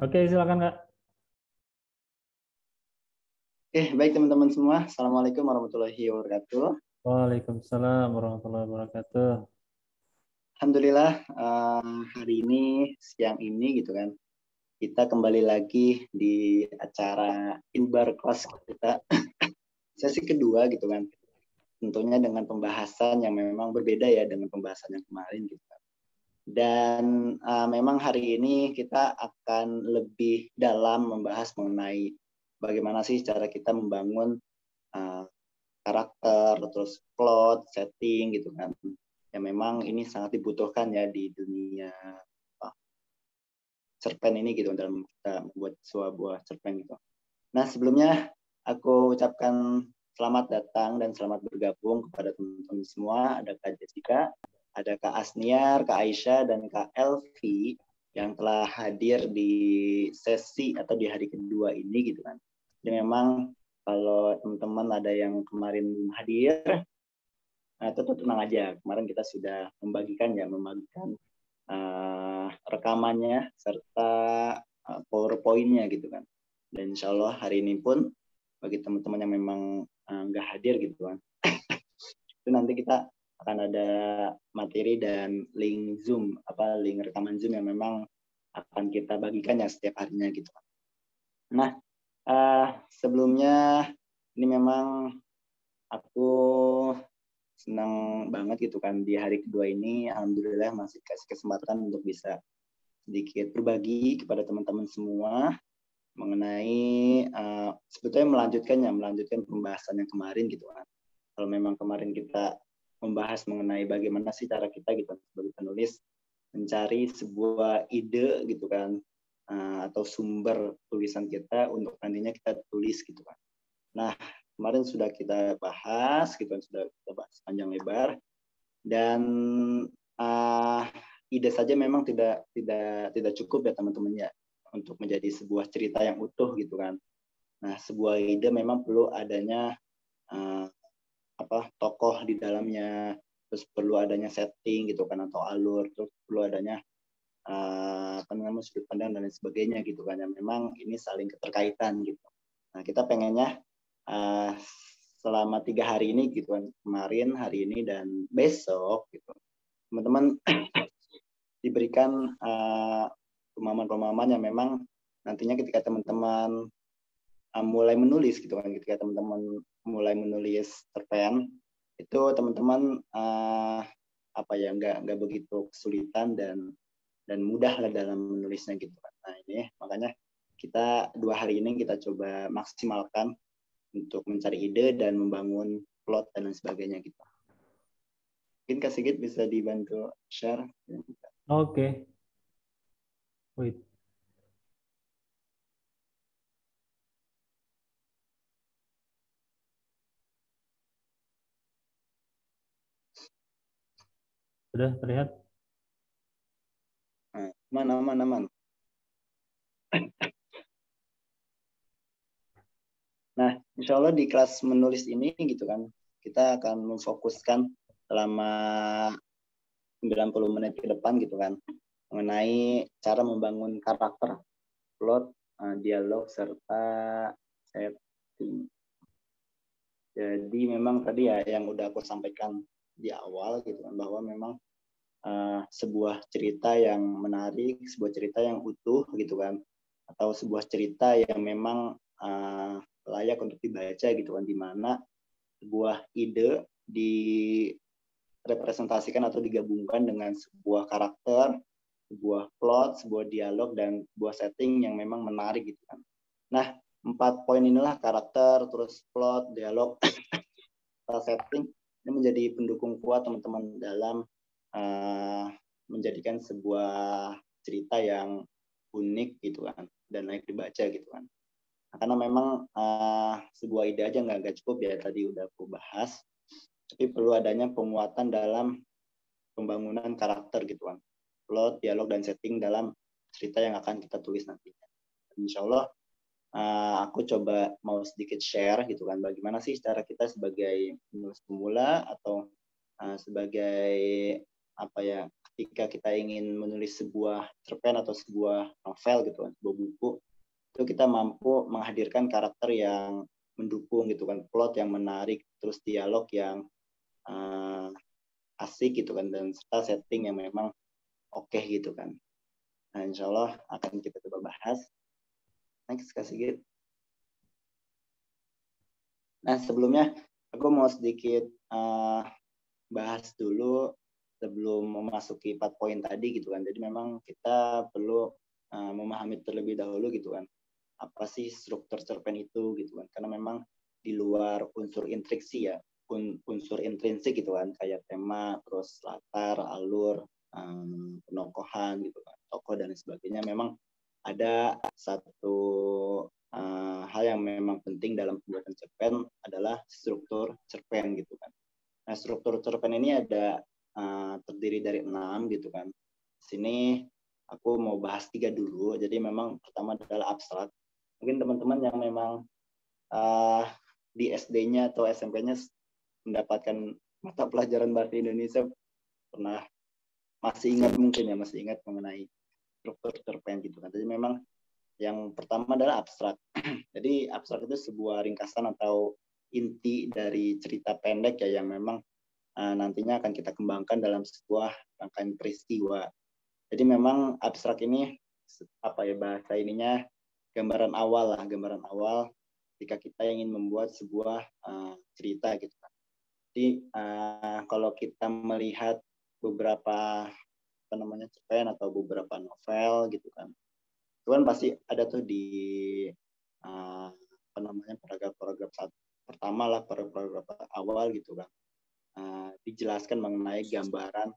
Oke, silakan Kak. Oke, baik teman-teman semua. Assalamualaikum warahmatullahi wabarakatuh. Waalaikumsalam warahmatullahi wabarakatuh. Alhamdulillah uh, hari ini siang ini gitu kan kita kembali lagi di acara Inbar kelas kita sesi kedua gitu kan tentunya dengan pembahasan yang memang berbeda ya dengan pembahasan yang kemarin gitu. Dan uh, memang hari ini kita akan lebih dalam membahas mengenai bagaimana sih cara kita membangun uh, karakter terus plot setting gitu kan yang memang ini sangat dibutuhkan ya di dunia apa, cerpen ini gitu dalam kita membuat sebuah cerpen gitu. Nah sebelumnya aku ucapkan selamat datang dan selamat bergabung kepada teman-teman semua. Ada Kak Jessica, ada Kak Asniar, Kak Aisyah, dan Kak Elvi yang telah hadir di sesi atau di hari kedua ini gitu kan. Jadi memang kalau teman-teman ada yang kemarin belum hadir, Nah, tentu tenang aja. Kemarin kita sudah membagikan ya, membagikan uh, rekamannya serta uh, powerpointnya gitu kan. Dan insya Allah hari ini pun bagi teman-teman yang memang uh, nggak hadir gitu kan, itu nanti kita akan ada materi dan link Zoom, apa link rekaman Zoom yang memang akan kita bagikan ya setiap harinya gitu. Nah, uh, sebelumnya ini memang aku senang banget gitu kan di hari kedua ini alhamdulillah masih kasih kesempatan untuk bisa sedikit berbagi kepada teman-teman semua mengenai uh, sebetulnya melanjutkan ya melanjutkan pembahasan yang kemarin gitu kan kalau memang kemarin kita membahas mengenai bagaimana sih cara kita gitu sebagai penulis mencari sebuah ide gitu kan uh, atau sumber tulisan kita untuk nantinya kita tulis gitu kan nah kemarin sudah kita bahas, gitu sudah kita bahas panjang lebar dan uh, ide saja memang tidak tidak tidak cukup ya teman-teman ya untuk menjadi sebuah cerita yang utuh gitu kan. Nah sebuah ide memang perlu adanya uh, apa tokoh di dalamnya, terus perlu adanya setting gitu kan atau alur, terus perlu adanya uh, apa namanya sudut pandang dan lain sebagainya gitu kan. Yang memang ini saling keterkaitan gitu. Nah kita pengennya uh, selama tiga hari ini gitu kan kemarin hari ini dan besok gitu teman-teman diberikan uh, pemahaman-pemahaman yang memang nantinya ketika teman-teman uh, mulai menulis gitu kan ketika teman-teman mulai menulis cerpen itu teman-teman uh, apa ya nggak nggak begitu kesulitan dan dan mudah lah dalam menulisnya gitu nah ini makanya kita dua hari ini kita coba maksimalkan untuk mencari ide dan membangun plot dan lain sebagainya gitu. Mungkin Kak Sigit bisa dibantu share. Oke. Okay. Wait. Sudah terlihat? Mana, mana, mana. Nah, insya Allah di kelas menulis ini gitu kan, kita akan memfokuskan selama 90 menit ke depan gitu kan, mengenai cara membangun karakter, plot, eh, dialog, serta setting. Jadi memang tadi ya yang udah aku sampaikan di awal gitu kan, bahwa memang uh, sebuah cerita yang menarik, sebuah cerita yang utuh gitu kan, atau sebuah cerita yang memang uh, layak untuk dibaca gitu kan di mana sebuah ide direpresentasikan atau digabungkan dengan sebuah karakter, sebuah plot, sebuah dialog dan sebuah setting yang memang menarik gitu kan. Nah, empat poin inilah karakter, terus plot, dialog, setting ini menjadi pendukung kuat teman-teman dalam uh, menjadikan sebuah cerita yang unik gitu kan dan layak dibaca gitu kan. Karena memang uh, sebuah ide aja nggak nggak cukup ya tadi udah aku bahas. Tapi perlu adanya penguatan dalam pembangunan karakter gitu kan. Plot dialog dan setting dalam cerita yang akan kita tulis nantinya Insya Allah uh, aku coba mau sedikit share gitu kan bagaimana sih cara kita sebagai penulis pemula atau uh, sebagai apa ya ketika kita ingin menulis sebuah cerpen atau sebuah novel gitu kan, sebuah buku, itu kita mampu menghadirkan karakter yang mendukung gitu kan, plot yang menarik, terus dialog yang uh, asik gitu kan, dan serta setting yang memang oke okay, gitu kan. Nah, insya Allah akan kita coba bahas. Next, kasih gitu. Nah, sebelumnya aku mau sedikit uh, bahas dulu sebelum memasuki empat poin tadi gitu kan. Jadi memang kita perlu uh, memahami terlebih dahulu gitu kan. Apa sih struktur cerpen itu gitu kan. Karena memang di luar unsur intriksi ya, un unsur intrinsik gitu kan, kayak tema, terus latar, alur, um, penokohan gitu kan, tokoh dan sebagainya. Memang ada satu uh, hal yang memang penting dalam pembuatan cerpen adalah struktur cerpen gitu kan. Nah, struktur cerpen ini ada uh, terdiri dari enam gitu kan. Sini aku mau bahas tiga dulu. Jadi memang pertama adalah abstrak. Mungkin teman-teman yang memang uh, di SD-nya atau SMP-nya mendapatkan mata pelajaran bahasa Indonesia pernah masih ingat mungkin ya masih ingat mengenai struktur cerpen gitu kan. Jadi memang yang pertama adalah abstrak. Jadi abstrak itu sebuah ringkasan atau inti dari cerita pendek ya yang memang uh, nantinya akan kita kembangkan dalam sebuah rangkaian peristiwa. Jadi memang abstrak ini apa ya bahasa ininya gambaran awal lah, gambaran awal ketika kita ingin membuat sebuah uh, cerita gitu. Jadi uh, kalau kita melihat beberapa apa namanya cerpen atau beberapa novel gitu kan, itu kan pasti ada tuh di uh, apa namanya paragraf-paragraf pertama lah paragraf awal gitu kan uh, dijelaskan mengenai gambaran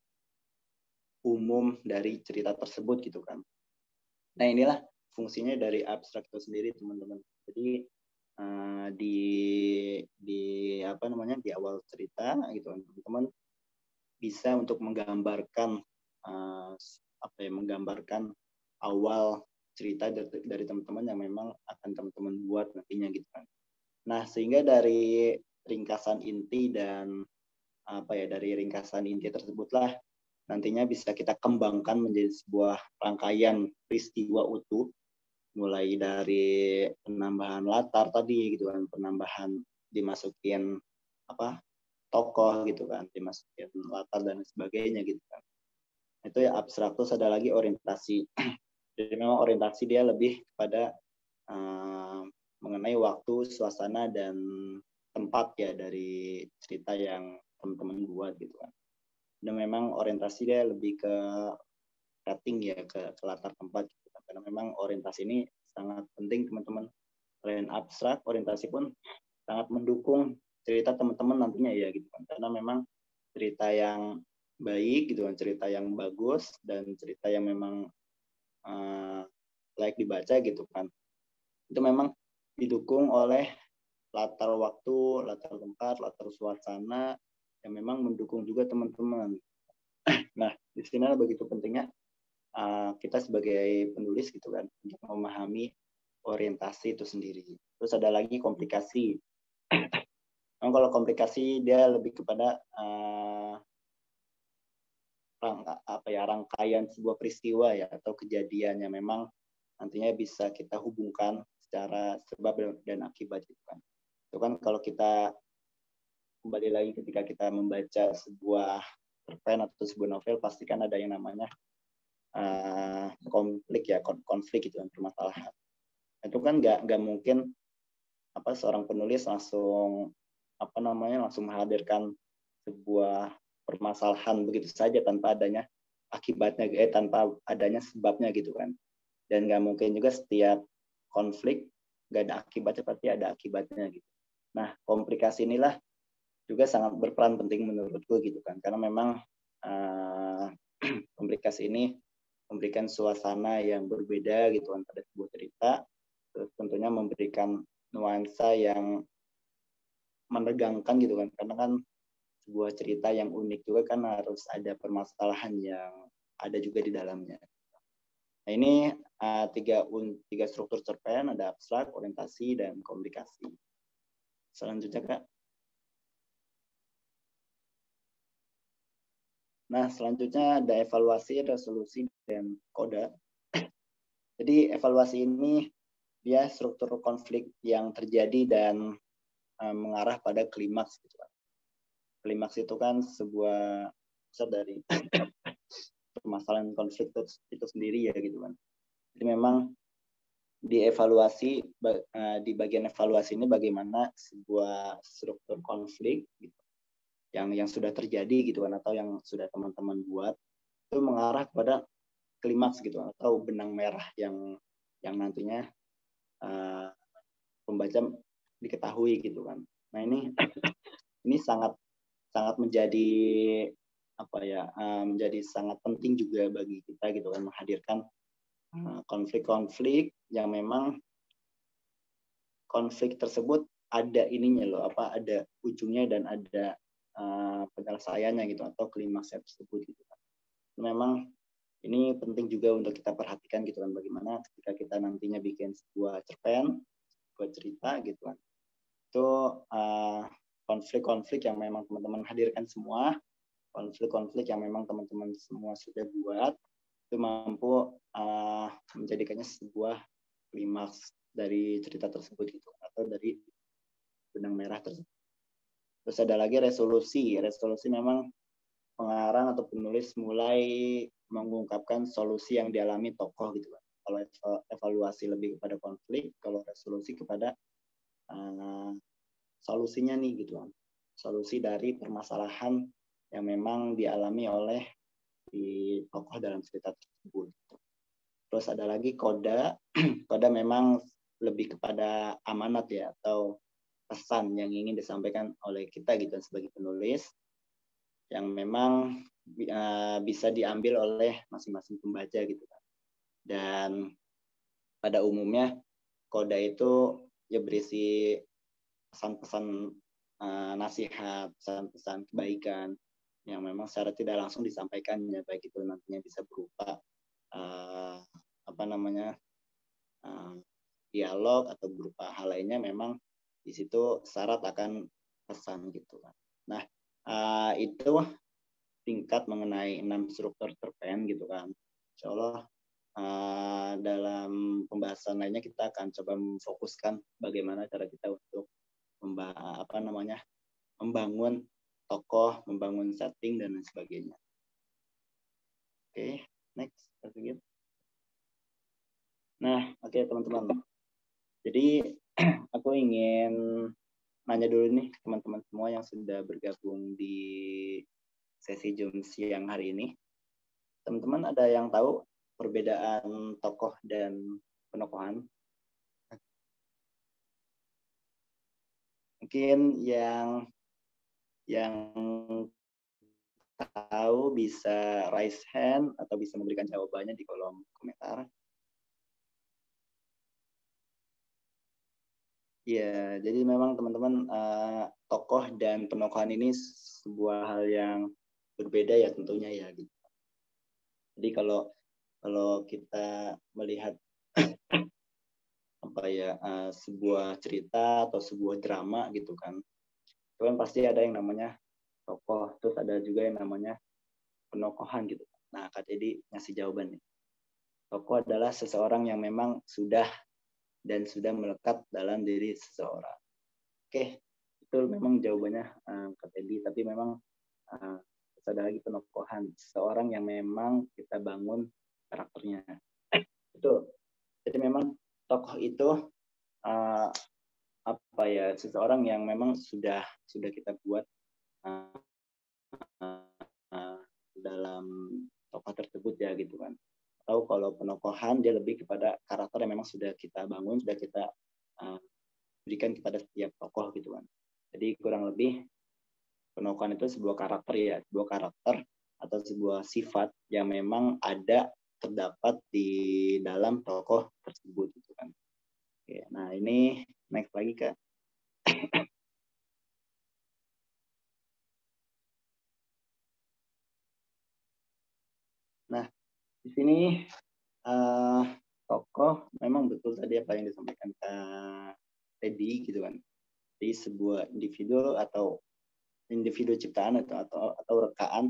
umum dari cerita tersebut gitu kan. Nah inilah fungsinya dari abstrak itu sendiri teman-teman. Jadi uh, di di apa namanya di awal cerita gitu kan teman-teman bisa untuk menggambarkan uh, apa ya menggambarkan awal cerita dari teman-teman yang memang akan teman-teman buat nantinya gitu kan. Nah sehingga dari ringkasan inti dan apa ya dari ringkasan inti tersebutlah nantinya bisa kita kembangkan menjadi sebuah rangkaian peristiwa utuh mulai dari penambahan latar tadi gitu kan penambahan dimasukin apa tokoh gitu kan dimasukin latar dan sebagainya gitu kan. Itu ya abstrak terus ada lagi orientasi. Jadi memang orientasi dia lebih kepada uh, mengenai waktu suasana dan tempat ya dari cerita yang teman-teman buat gitu kan. Dan memang orientasi dia lebih ke rating ya ke, ke latar tempat gitu kan. karena memang orientasi ini sangat penting teman-teman. Selain abstrak orientasi pun sangat mendukung cerita teman-teman nantinya ya gitu kan. Karena memang cerita yang baik gitu kan cerita yang bagus dan cerita yang memang uh, layak dibaca gitu kan. Itu memang didukung oleh latar waktu, latar tempat, latar suasana, yang memang mendukung juga teman-teman. Nah, di sini begitu pentingnya uh, kita sebagai penulis gitu kan untuk memahami orientasi itu sendiri. Terus ada lagi komplikasi. nah, kalau komplikasi dia lebih kepada uh, apa ya rangkaian sebuah peristiwa ya atau kejadian yang memang nantinya bisa kita hubungkan secara sebab dan akibat gitu kan. Itu kan kalau kita kembali lagi ketika kita membaca sebuah cerpen atau sebuah novel pasti kan ada yang namanya uh, konflik ya konflik itu yang permasalahan. Itu kan nggak nggak mungkin apa seorang penulis langsung apa namanya langsung menghadirkan sebuah permasalahan begitu saja tanpa adanya akibatnya eh tanpa adanya sebabnya gitu kan. Dan nggak mungkin juga setiap konflik nggak ada akibatnya pasti ada akibatnya gitu. Nah komplikasi inilah juga sangat berperan penting menurutku gitu kan karena memang uh, komplikasi ini memberikan suasana yang berbeda gitu kan pada sebuah cerita terus tentunya memberikan nuansa yang menegangkan gitu kan karena kan sebuah cerita yang unik juga kan harus ada permasalahan yang ada juga di dalamnya. Nah ini uh, tiga un, tiga struktur cerpen ada abstrak, orientasi dan komunikasi. Selanjutnya kak. Nah, selanjutnya ada evaluasi, resolusi, dan koda. Jadi evaluasi ini dia struktur konflik yang terjadi dan uh, mengarah pada klimaks gitu. Klimaks itu kan sebuah besar dari permasalahan konflik itu, itu sendiri ya gitu kan. Jadi memang dievaluasi uh, di bagian evaluasi ini bagaimana sebuah struktur konflik gitu yang yang sudah terjadi gitu kan atau yang sudah teman-teman buat itu mengarah kepada klimaks gitu atau benang merah yang yang nantinya uh, pembaca diketahui gitu kan. Nah ini ini sangat sangat menjadi apa ya uh, menjadi sangat penting juga bagi kita gitu kan menghadirkan konflik-konflik uh, yang memang konflik tersebut ada ininya loh apa ada ujungnya dan ada uh, penyelesaiannya gitu atau klimaks tersebut gitu kan. Memang ini penting juga untuk kita perhatikan gitu kan bagaimana ketika kita nantinya bikin sebuah cerpen, sebuah cerita gitu kan. Itu eh, konflik-konflik yang memang teman-teman hadirkan semua, konflik-konflik yang memang teman-teman semua sudah buat itu mampu uh, menjadikannya sebuah klimaks dari cerita tersebut gitu atau dari benang merah tersebut. Terus ada lagi resolusi. Resolusi memang pengarang atau penulis mulai mengungkapkan solusi yang dialami tokoh gitu kan. Kalau evaluasi lebih kepada konflik, kalau resolusi kepada uh, solusinya nih gitu kan. Solusi dari permasalahan yang memang dialami oleh di tokoh dalam cerita tersebut. Terus ada lagi koda. koda memang lebih kepada amanat ya atau pesan yang ingin disampaikan oleh kita gitu sebagai penulis yang memang uh, bisa diambil oleh masing-masing pembaca gitu kan. Dan pada umumnya koda itu ya berisi pesan-pesan uh, nasihat, pesan-pesan kebaikan yang memang secara tidak langsung disampaikan ya baik itu nantinya bisa berupa uh, apa namanya uh, dialog atau berupa hal lainnya memang situ syarat akan pesan gitu kan. Nah uh, itu tingkat mengenai enam struktur terpen gitu kan. Insya Allah uh, dalam pembahasan lainnya kita akan coba memfokuskan bagaimana cara kita untuk apa namanya membangun tokoh, membangun setting dan lain sebagainya. Oke, okay, next. Nah, oke okay, teman-teman. Jadi aku ingin nanya dulu nih teman-teman semua sudah bergabung di sesi Zoom siang hari ini. Teman-teman ada yang tahu perbedaan tokoh dan penokohan? Mungkin yang yang tahu bisa raise hand atau bisa memberikan jawabannya di kolom komentar. Iya, jadi memang teman-teman uh, tokoh dan penokohan ini sebuah hal yang berbeda ya tentunya ya gitu. Jadi kalau kalau kita melihat apa ya uh, sebuah cerita atau sebuah drama gitu kan, itu kan pasti ada yang namanya tokoh, terus ada juga yang namanya penokohan gitu. Nah, Kak Jadi ngasih jawaban nih. Tokoh adalah seseorang yang memang sudah dan sudah melekat dalam diri seseorang. Oke, itu memang jawabannya uh, Kak Teddy, tapi memang uh, ada lagi penokohan seseorang yang memang kita bangun karakternya. Itu. Jadi memang tokoh itu uh, apa ya seseorang yang memang sudah sudah kita buat uh, uh, dalam tokoh tersebut ya gitu kan atau kalau penokohan dia lebih kepada karakter yang memang sudah kita bangun, sudah kita uh, berikan kepada setiap tokoh gitu kan. Jadi kurang lebih penokohan itu sebuah karakter ya, sebuah karakter atau sebuah sifat yang memang ada terdapat di dalam tokoh tersebut gitu kan. Oke, nah ini next lagi kak. nah, di sini uh, tokoh memang betul tadi apa yang disampaikan Kak Teddy gitu kan. Atau atau atau, rekaan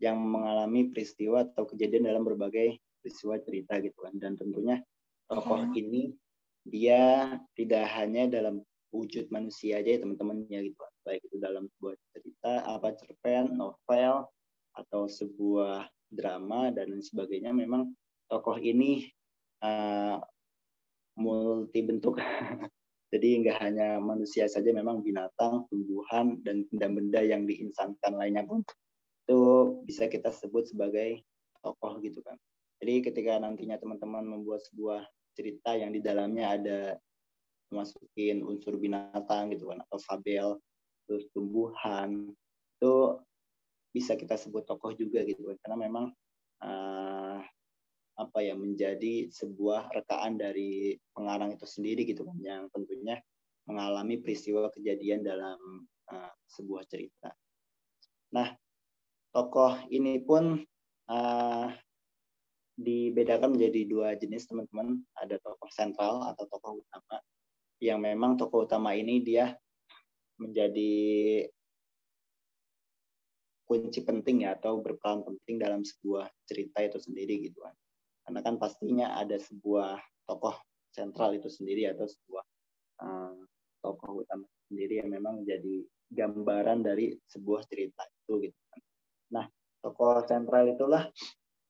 yang mengalami peristiwa atau kejadian dalam berbagai peristiwa cerita gitu kan dan tentunya tokoh hmm. ini dia tidak hanya dalam wujud manusia aja ya teman-temannya gitu kan baik itu dalam sebuah cerita apa cerpen novel atau sebuah drama dan lain sebagainya memang tokoh ini uh, multi bentuk jadi nggak hanya manusia saja memang binatang tumbuhan dan benda-benda yang diinsankan lainnya pun itu bisa kita sebut sebagai tokoh gitu kan. Jadi ketika nantinya teman-teman membuat sebuah cerita yang di dalamnya ada masukin unsur binatang gitu kan atau fabel terus tumbuhan itu bisa kita sebut tokoh juga gitu kan. Karena memang uh, apa ya menjadi sebuah rekaan dari pengarang itu sendiri gitu kan yang tentunya mengalami peristiwa kejadian dalam uh, sebuah cerita. Nah, tokoh ini pun uh, dibedakan menjadi dua jenis teman-teman. Ada tokoh sentral atau tokoh utama yang memang tokoh utama ini dia menjadi kunci penting ya atau berperan penting dalam sebuah cerita itu sendiri gitu kan. Karena kan pastinya ada sebuah tokoh sentral itu sendiri atau sebuah uh, tokoh utama sendiri yang memang menjadi gambaran dari sebuah cerita itu gitu kan. Nah, tokoh sentral itulah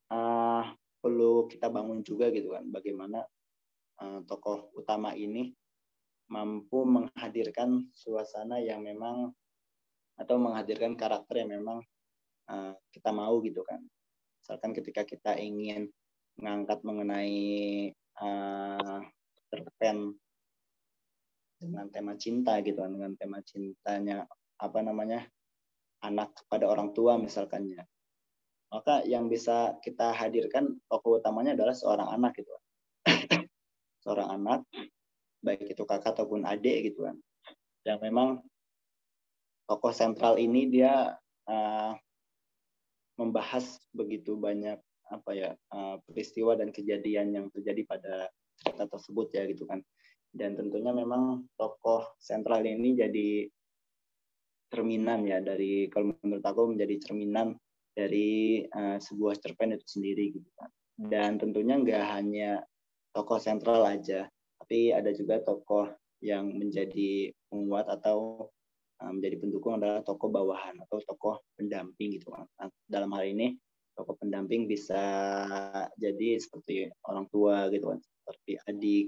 uh, perlu kita bangun juga gitu kan bagaimana uh, tokoh utama ini mampu menghadirkan suasana yang memang atau menghadirkan karakter yang memang uh, kita mau gitu kan misalkan ketika kita ingin mengangkat mengenai uh, dengan tema cinta gitu kan dengan tema cintanya apa namanya anak kepada orang tua misalkannya. Maka yang bisa kita hadirkan tokoh utamanya adalah seorang anak gitu seorang anak baik itu kakak ataupun adik gitu kan. Yang memang tokoh sentral ini dia uh, membahas begitu banyak apa ya uh, peristiwa dan kejadian yang terjadi pada cerita tersebut ya gitu kan dan tentunya memang tokoh sentral ini jadi cerminan ya dari kalau menurut aku menjadi cerminan dari uh, sebuah cerpen itu sendiri gitu kan. Dan tentunya nggak hanya tokoh sentral aja, tapi ada juga tokoh yang menjadi penguat atau uh, menjadi pendukung adalah tokoh bawahan atau tokoh pendamping gitu kan. Nah, dalam hal ini tokoh pendamping bisa jadi seperti orang tua gitu kan, seperti adik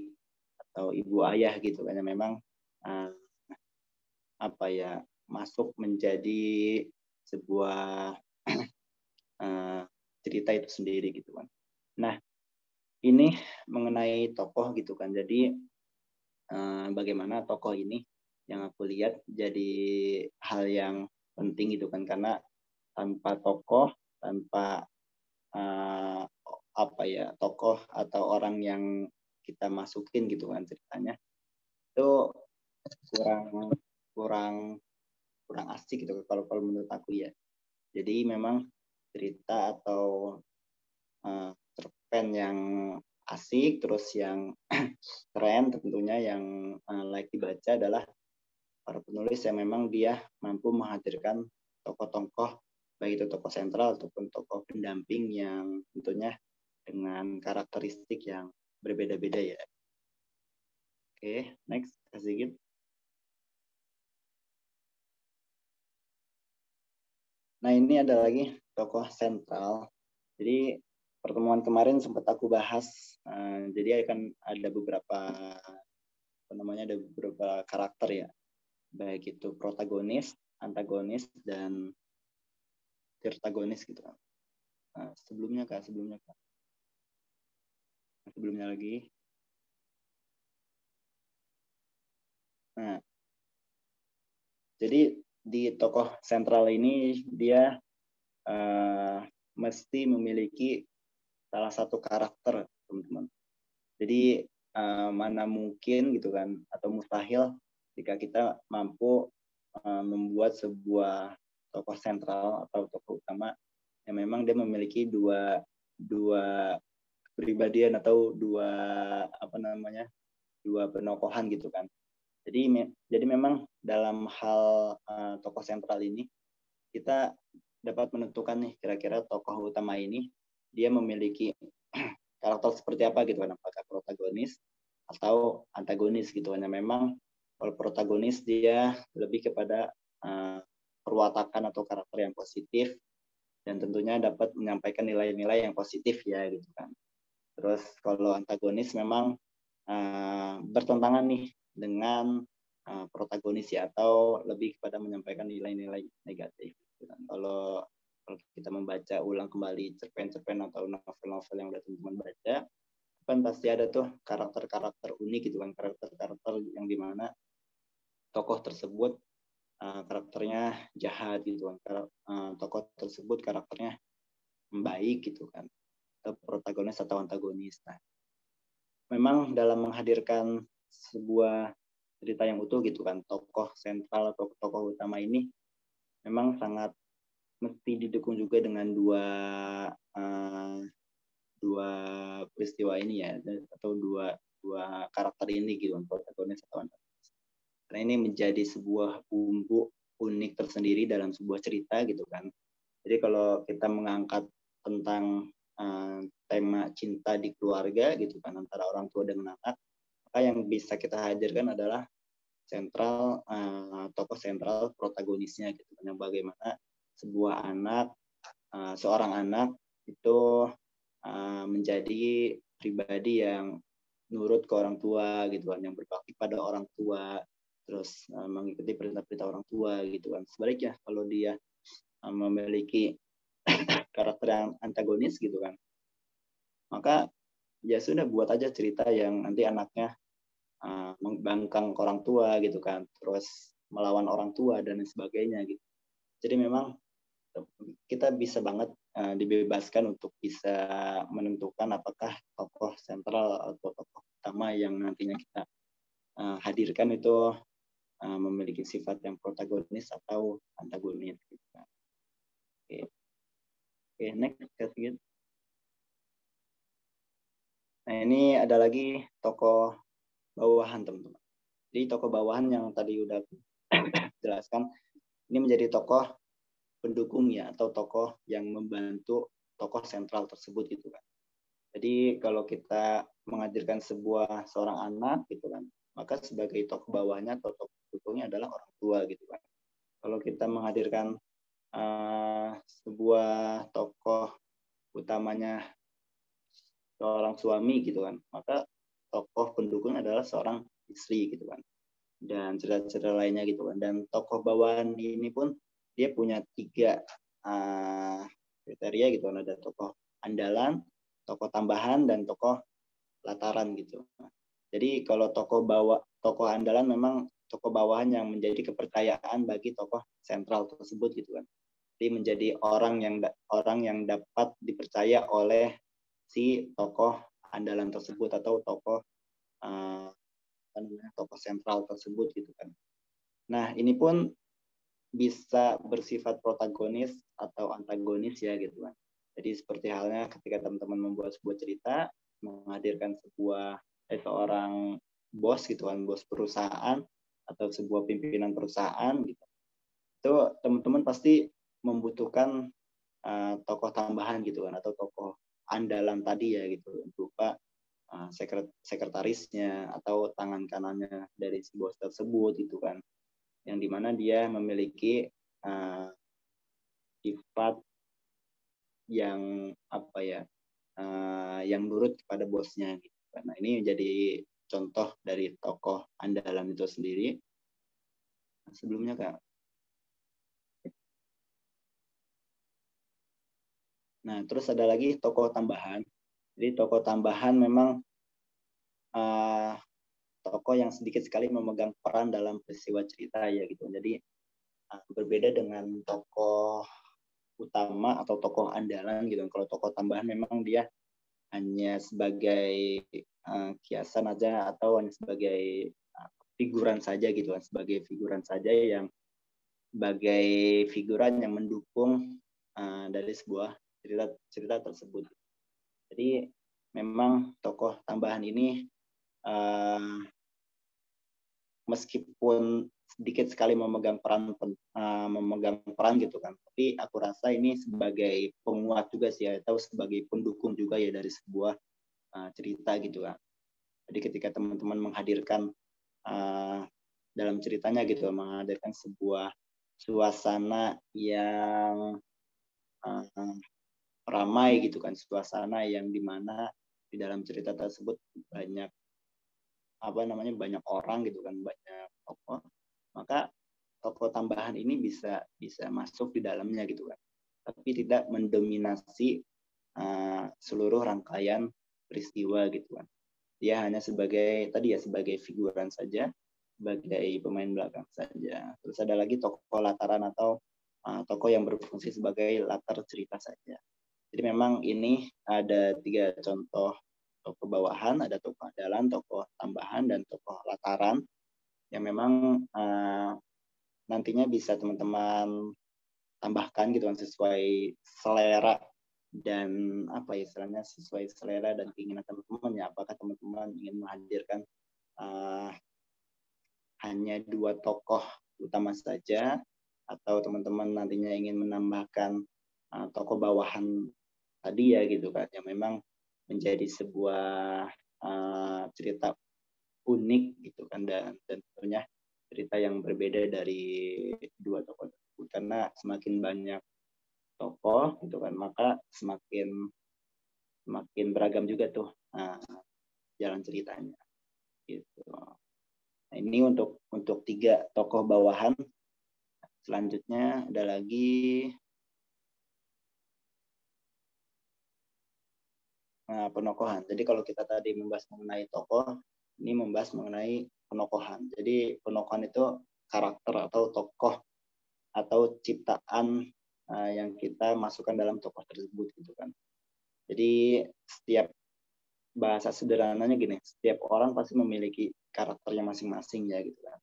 atau ibu ayah gitu kan yang memang uh, apa ya masuk menjadi sebuah uh, cerita itu sendiri gitu kan. Nah ini mengenai tokoh gitu kan. Jadi uh, bagaimana tokoh ini yang aku lihat jadi hal yang penting gitu kan karena tanpa tokoh tanpa uh, apa ya tokoh atau orang yang kita masukin gitu kan ceritanya. Itu kurang kurang kurang asik gitu kalau kalau menurut aku ya. Jadi memang cerita atau uh, cerpen yang asik terus yang keren tentunya yang uh, like dibaca adalah para penulis yang memang dia mampu menghadirkan tokoh-tokoh baik itu tokoh sentral ataupun tokoh pendamping yang tentunya dengan karakteristik yang berbeda-beda ya. Oke, next, sedikit. Nah ini ada lagi tokoh sentral. Jadi pertemuan kemarin sempat aku bahas. Uh, jadi akan ada beberapa apa namanya ada beberapa karakter ya, baik itu protagonis, antagonis dan tertagonis gitu kan. Nah, sebelumnya kak, sebelumnya kak. Nah, sebelumnya lagi. Nah, jadi di tokoh sentral ini dia uh, mesti memiliki salah satu karakter teman-teman. Jadi uh, mana mungkin gitu kan atau mustahil jika kita mampu uh, membuat sebuah tokoh sentral atau tokoh utama yang memang dia memiliki dua dua kepribadian atau dua apa namanya dua penokohan gitu kan. Jadi me, jadi memang dalam hal uh, tokoh sentral ini kita dapat menentukan nih kira-kira tokoh utama ini dia memiliki karakter seperti apa gitu kan apakah protagonis atau antagonis gitu hanya memang kalau protagonis dia lebih kepada uh, perwatakan atau karakter yang positif dan tentunya dapat menyampaikan nilai-nilai yang positif ya gitu kan terus kalau antagonis memang uh, bertentangan nih dengan uh, protagonis ya atau lebih kepada menyampaikan nilai-nilai negatif gitu kan. kalau kalau kita membaca ulang kembali cerpen-cerpen atau novel-novel yang udah teman-teman baca kan pasti ada tuh karakter-karakter unik gitu kan karakter-karakter yang di mana tokoh tersebut uh, karakternya jahat gitu kan. Uh, tokoh tersebut karakternya baik gitu kan. Atau protagonis atau antagonis. Nah memang dalam menghadirkan sebuah cerita yang utuh gitu kan tokoh sentral atau tokoh utama ini memang sangat mesti didukung juga dengan dua uh, dua peristiwa ini ya atau dua dua karakter ini gitu protagonis atau antagonis. Karena ini menjadi sebuah bumbu unik tersendiri dalam sebuah cerita gitu kan. Jadi kalau kita mengangkat tentang uh, tema cinta di keluarga gitu kan antara orang tua dengan anak, maka yang bisa kita hadirkan adalah sentral uh, tokoh sentral protagonisnya gitu kan yang bagaimana sebuah anak uh, seorang anak itu uh, menjadi pribadi yang nurut ke orang tua gitu kan yang berbakti pada orang tua terus uh, mengikuti perintah-perintah orang tua gitu kan. Sebaliknya kalau dia uh, memiliki karakter yang antagonis gitu kan maka ya sudah buat aja cerita yang nanti anaknya uh, membangkang orang tua gitu kan terus melawan orang tua dan sebagainya gitu. Jadi memang kita bisa banget uh, dibebaskan untuk bisa menentukan apakah tokoh sentral atau tokoh utama yang nantinya kita uh, hadirkan itu uh, memiliki sifat yang protagonis atau antagonis. Oke, okay. okay, next. Nah ini ada lagi tokoh bawahan teman-teman. Jadi tokoh bawahan yang tadi udah jelaskan, ini menjadi tokoh pendukungnya atau tokoh yang membantu tokoh sentral tersebut gitu kan. Jadi kalau kita menghadirkan sebuah seorang anak gitu kan, maka sebagai tokoh bawahnya atau tokoh pendukungnya adalah orang tua gitu kan. Kalau kita menghadirkan uh, sebuah tokoh utamanya seorang suami gitu kan, maka tokoh pendukung adalah seorang istri gitu kan. Dan cerita-cerita lainnya gitu kan. Dan tokoh bawahan ini pun dia punya tiga uh, kriteria gitu ada tokoh andalan tokoh tambahan dan tokoh lataran gitu jadi kalau tokoh bawah tokoh andalan memang tokoh bawahan yang menjadi kepercayaan bagi tokoh sentral tersebut gitu kan jadi menjadi orang yang orang yang dapat dipercaya oleh si tokoh andalan tersebut atau tokoh uh, tokoh sentral tersebut gitu kan nah ini pun bisa bersifat protagonis atau antagonis ya gitu kan. Jadi seperti halnya ketika teman-teman membuat sebuah cerita, menghadirkan sebuah eh, seorang bos gitu kan, bos perusahaan atau sebuah pimpinan perusahaan gitu. Itu teman-teman pasti membutuhkan uh, tokoh tambahan gitu kan atau tokoh andalan tadi ya gitu berupa uh, sekretarisnya atau tangan kanannya dari si bos tersebut gitu kan yang di mana dia memiliki uh, sifat yang apa ya uh, yang nurut kepada bosnya gitu. Nah ini jadi contoh dari tokoh andalan itu sendiri. Nah, sebelumnya kak. Nah terus ada lagi tokoh tambahan. Jadi tokoh tambahan memang uh, tokoh yang sedikit sekali memegang peran dalam peristiwa cerita ya gitu. Jadi uh, berbeda dengan tokoh utama atau tokoh andalan gitu. Kalau tokoh tambahan memang dia hanya sebagai uh, kiasan aja atau hanya sebagai uh, figuran saja gitu kan, sebagai figuran saja yang sebagai figuran yang mendukung uh, dari sebuah cerita cerita tersebut. Jadi memang tokoh tambahan ini uh, meskipun sedikit sekali memegang peran uh, memegang peran gitu kan. Tapi aku rasa ini sebagai penguat juga sih atau sebagai pendukung juga ya dari sebuah uh, cerita gitu kan. Jadi ketika teman-teman menghadirkan uh, dalam ceritanya gitu menghadirkan sebuah suasana yang uh, ramai gitu kan, suasana yang di mana di dalam cerita tersebut banyak apa namanya banyak orang gitu kan banyak tokoh maka tokoh tambahan ini bisa bisa masuk di dalamnya gitu kan tapi tidak mendominasi uh, seluruh rangkaian peristiwa gitu kan. Dia hanya sebagai tadi ya sebagai figuran saja sebagai pemain belakang saja. Terus ada lagi tokoh lataran atau uh, tokoh yang berfungsi sebagai latar cerita saja. Jadi memang ini ada tiga contoh tokoh bawahan. Ada tokoh andalan tokoh tambahan dan tokoh lataran yang memang uh, nantinya bisa teman-teman tambahkan gitu kan sesuai selera dan apa ya istilahnya sesuai selera dan keinginan teman-teman ya apakah teman-teman ingin menghadirkan uh, hanya dua tokoh utama saja atau teman-teman nantinya ingin menambahkan uh, tokoh bawahan tadi ya gitu kan? Yang memang menjadi sebuah uh, cerita unik gitu kan? Dan tentunya cerita yang berbeda dari dua tokoh tersebut. Karena semakin banyak tokoh gitu kan maka semakin semakin beragam juga tuh nah, jalan ceritanya gitu. Nah, ini untuk untuk tiga tokoh bawahan. Selanjutnya ada lagi nah, penokohan. Jadi kalau kita tadi membahas mengenai tokoh ini membahas mengenai penokohan. Jadi penokohan itu karakter atau tokoh atau ciptaan uh, yang kita masukkan dalam tokoh tersebut gitu kan. Jadi setiap bahasa sederhananya gini, setiap orang pasti memiliki karakternya masing-masing ya gitu kan.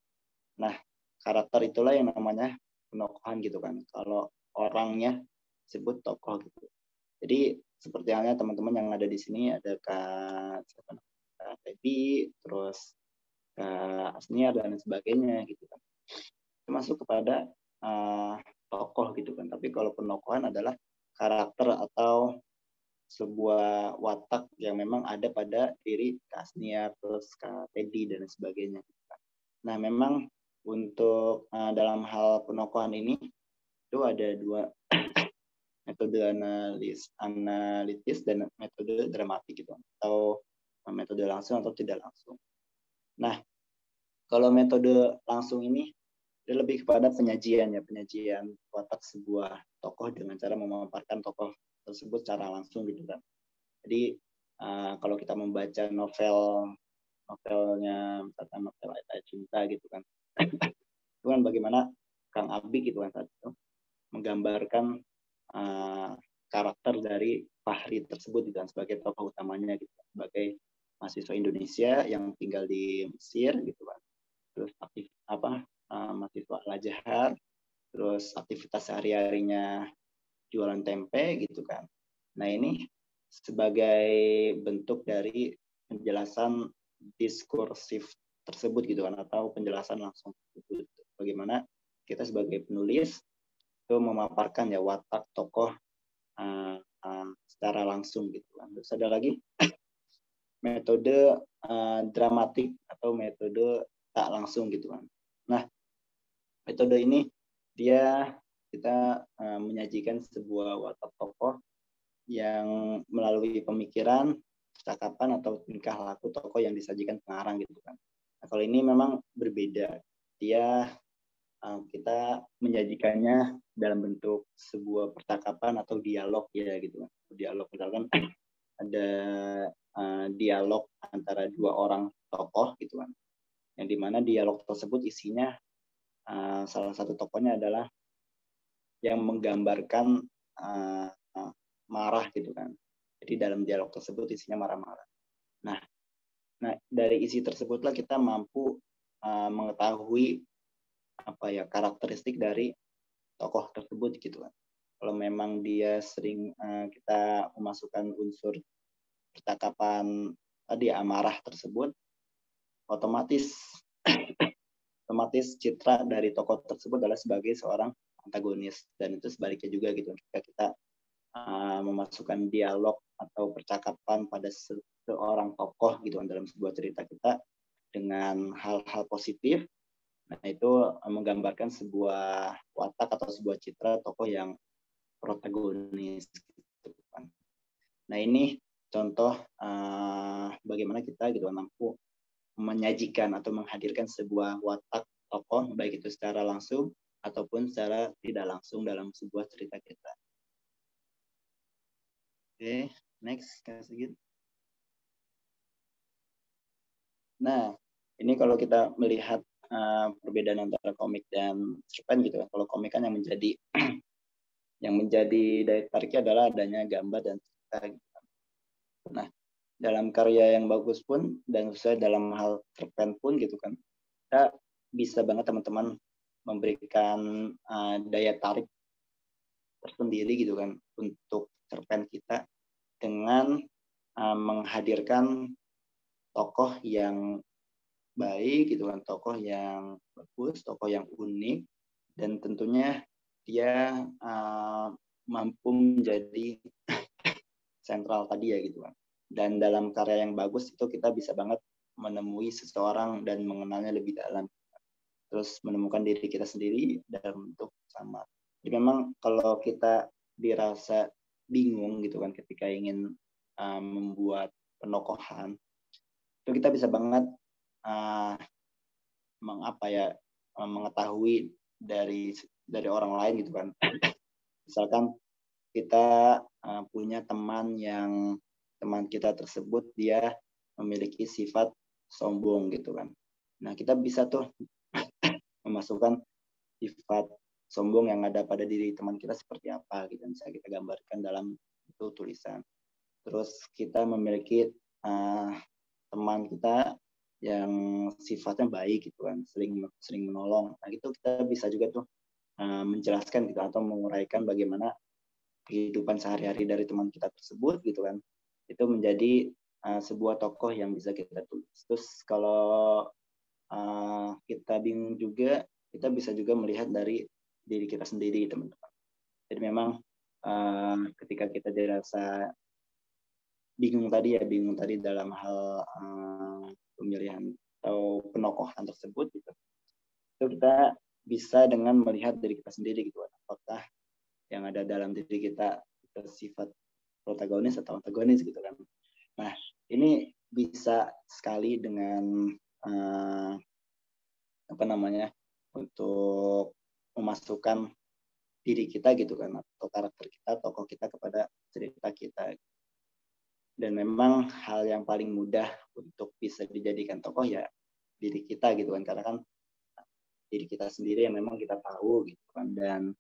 Nah, karakter itulah yang namanya penokohan gitu kan. Kalau orangnya sebut tokoh gitu. Jadi seperti halnya teman-teman yang ada di sini ada Kak siapa Feby, terus uh, Asnia dan sebagainya gitu kan. Termasuk kepada uh, tokoh gitu kan. Tapi kalau penokohan adalah karakter atau sebuah watak yang memang ada pada diri Kasnia, terus Kak Teddy dan sebagainya. Gitu kan. Nah memang untuk uh, dalam hal penokohan ini itu ada dua metode analis analitis dan metode dramatik gitu atau metode langsung atau tidak langsung. Nah, kalau metode langsung ini dia lebih kepada penyajian ya, penyajian watak sebuah tokoh dengan cara memaparkan tokoh tersebut secara langsung gitu kan. Jadi uh, kalau kita membaca novel novelnya misalkan novel Ayat Cinta gitu kan, itu kan bagaimana Kang Abi gitu kan saat itu menggambarkan uh, karakter dari Fahri tersebut gitu kan sebagai tokoh utamanya gitu sebagai mahasiswa Indonesia yang tinggal di Mesir gitu kan terus aktif apa uh, mahasiswa Al terus aktivitas sehari-harinya jualan tempe gitu kan. Nah ini sebagai bentuk dari penjelasan diskursif tersebut gitu kan atau penjelasan langsung tersebut. Bagaimana kita sebagai penulis itu memaparkan ya watak tokoh uh, uh, secara langsung gitu kan. Terus ada lagi metode uh, dramatik atau metode tak langsung gitu kan. Nah, metode ini dia kita uh, menyajikan sebuah watak tokoh yang melalui pemikiran, percakapan atau tingkah laku tokoh yang disajikan pengarang gitu kan. Nah, kalau ini memang berbeda. Dia uh, kita menyajikannya dalam bentuk sebuah percakapan atau dialog ya gitu kan. Dialog misalkan ada uh, dialog antara dua orang tokoh gitu kan yang di mana dialog tersebut isinya uh, salah satu tokohnya adalah yang menggambarkan uh, uh, marah gitu kan. Jadi dalam dialog tersebut isinya marah-marah. Nah nah dari isi tersebutlah kita mampu uh, mengetahui apa ya karakteristik dari tokoh tersebut gitu kan. Kalau memang dia sering uh, kita memasukkan unsur percakapan tadi amarah tersebut otomatis otomatis citra dari tokoh tersebut adalah sebagai seorang antagonis. Dan itu sebaliknya juga gitu ketika kita uh, memasukkan dialog atau percakapan pada seorang tokoh gitu kan dalam sebuah cerita kita dengan hal-hal positif nah itu menggambarkan sebuah watak atau sebuah citra tokoh yang protagonis gitu kan. Nah ini contoh uh, bagaimana kita gitu mampu menyajikan atau menghadirkan sebuah watak tokoh baik itu secara langsung ataupun secara tidak langsung dalam sebuah cerita kita. Oke, next sedikit. Nah, ini kalau kita melihat uh, perbedaan antara komik dan cerpen gitu kan. Kalau komik kan yang menjadi yang menjadi daya tariknya adalah adanya gambar dan cerita gitu. Nah, dalam karya yang bagus pun dan sesuai dalam hal cerpen pun gitu kan kita bisa banget teman-teman memberikan uh, daya tarik tersendiri gitu kan untuk cerpen kita dengan uh, menghadirkan tokoh yang baik gitu kan tokoh yang bagus tokoh yang unik dan tentunya dia uh, mampu menjadi sentral tadi ya gitu kan dan dalam karya yang bagus itu kita bisa banget menemui seseorang dan mengenalnya lebih dalam. Terus menemukan diri kita sendiri dalam bentuk sama. Jadi memang kalau kita dirasa bingung gitu kan ketika ingin uh, membuat penokohan itu kita bisa banget uh, mengapa ya uh, mengetahui dari dari orang lain gitu kan. Misalkan kita uh, punya teman yang teman kita tersebut dia memiliki sifat sombong gitu kan. Nah, kita bisa tuh memasukkan sifat sombong yang ada pada diri teman kita seperti apa gitu bisa kita gambarkan dalam itu tulisan. Terus kita memiliki uh, teman kita yang sifatnya baik gitu kan, sering sering menolong. Nah, itu kita bisa juga tuh uh, menjelaskan gitu atau menguraikan bagaimana kehidupan sehari-hari dari teman kita tersebut gitu kan itu menjadi uh, sebuah tokoh yang bisa kita tulis. Terus kalau uh, kita bingung juga, kita bisa juga melihat dari diri kita sendiri, teman-teman. Jadi memang uh, ketika kita dirasa bingung tadi ya, bingung tadi dalam hal uh, pemilihan atau penokohan tersebut, gitu. itu kita bisa dengan melihat diri kita sendiri gitu, apakah yang ada dalam diri kita sifat protagonis atau antagonis gitu kan. Nah, ini bisa sekali dengan uh, apa namanya untuk memasukkan diri kita gitu kan atau karakter kita, tokoh kita kepada cerita kita. Dan memang hal yang paling mudah untuk bisa dijadikan tokoh ya diri kita gitu kan karena kan diri kita sendiri yang memang kita tahu gitu kan dan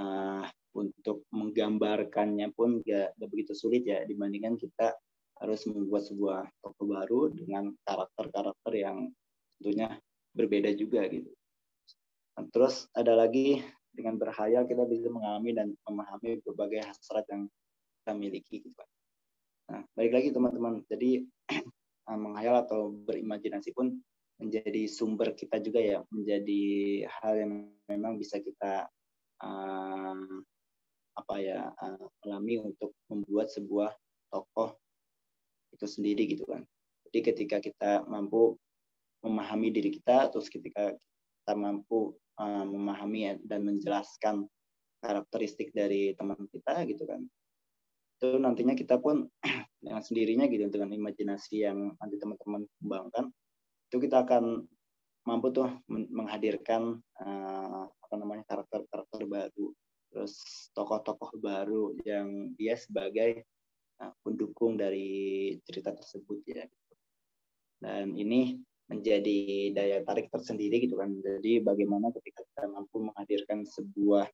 uh, untuk menggambarkannya pun gak, gak begitu sulit ya dibandingkan kita harus membuat sebuah toko baru dengan karakter-karakter yang tentunya berbeda juga gitu. Dan terus ada lagi dengan berhayal kita bisa mengalami dan memahami berbagai hasrat yang kita miliki gitu. Nah, balik lagi teman-teman. Jadi menghayal atau berimajinasi pun menjadi sumber kita juga ya, menjadi hal yang memang bisa kita uh, apa ya uh, alami untuk membuat sebuah tokoh itu sendiri gitu kan. Jadi ketika kita mampu memahami diri kita, terus ketika kita mampu uh, memahami dan menjelaskan karakteristik dari teman kita gitu kan, itu nantinya kita pun dengan sendirinya gitu dengan imajinasi yang nanti teman-teman kembangkan, itu kita akan mampu tuh menghadirkan uh, apa namanya karakter-karakter baru terus tokoh-tokoh baru yang dia sebagai uh, pendukung dari cerita tersebut ya. Dan ini menjadi daya tarik tersendiri gitu kan. Jadi bagaimana ketika kita mampu menghadirkan sebuah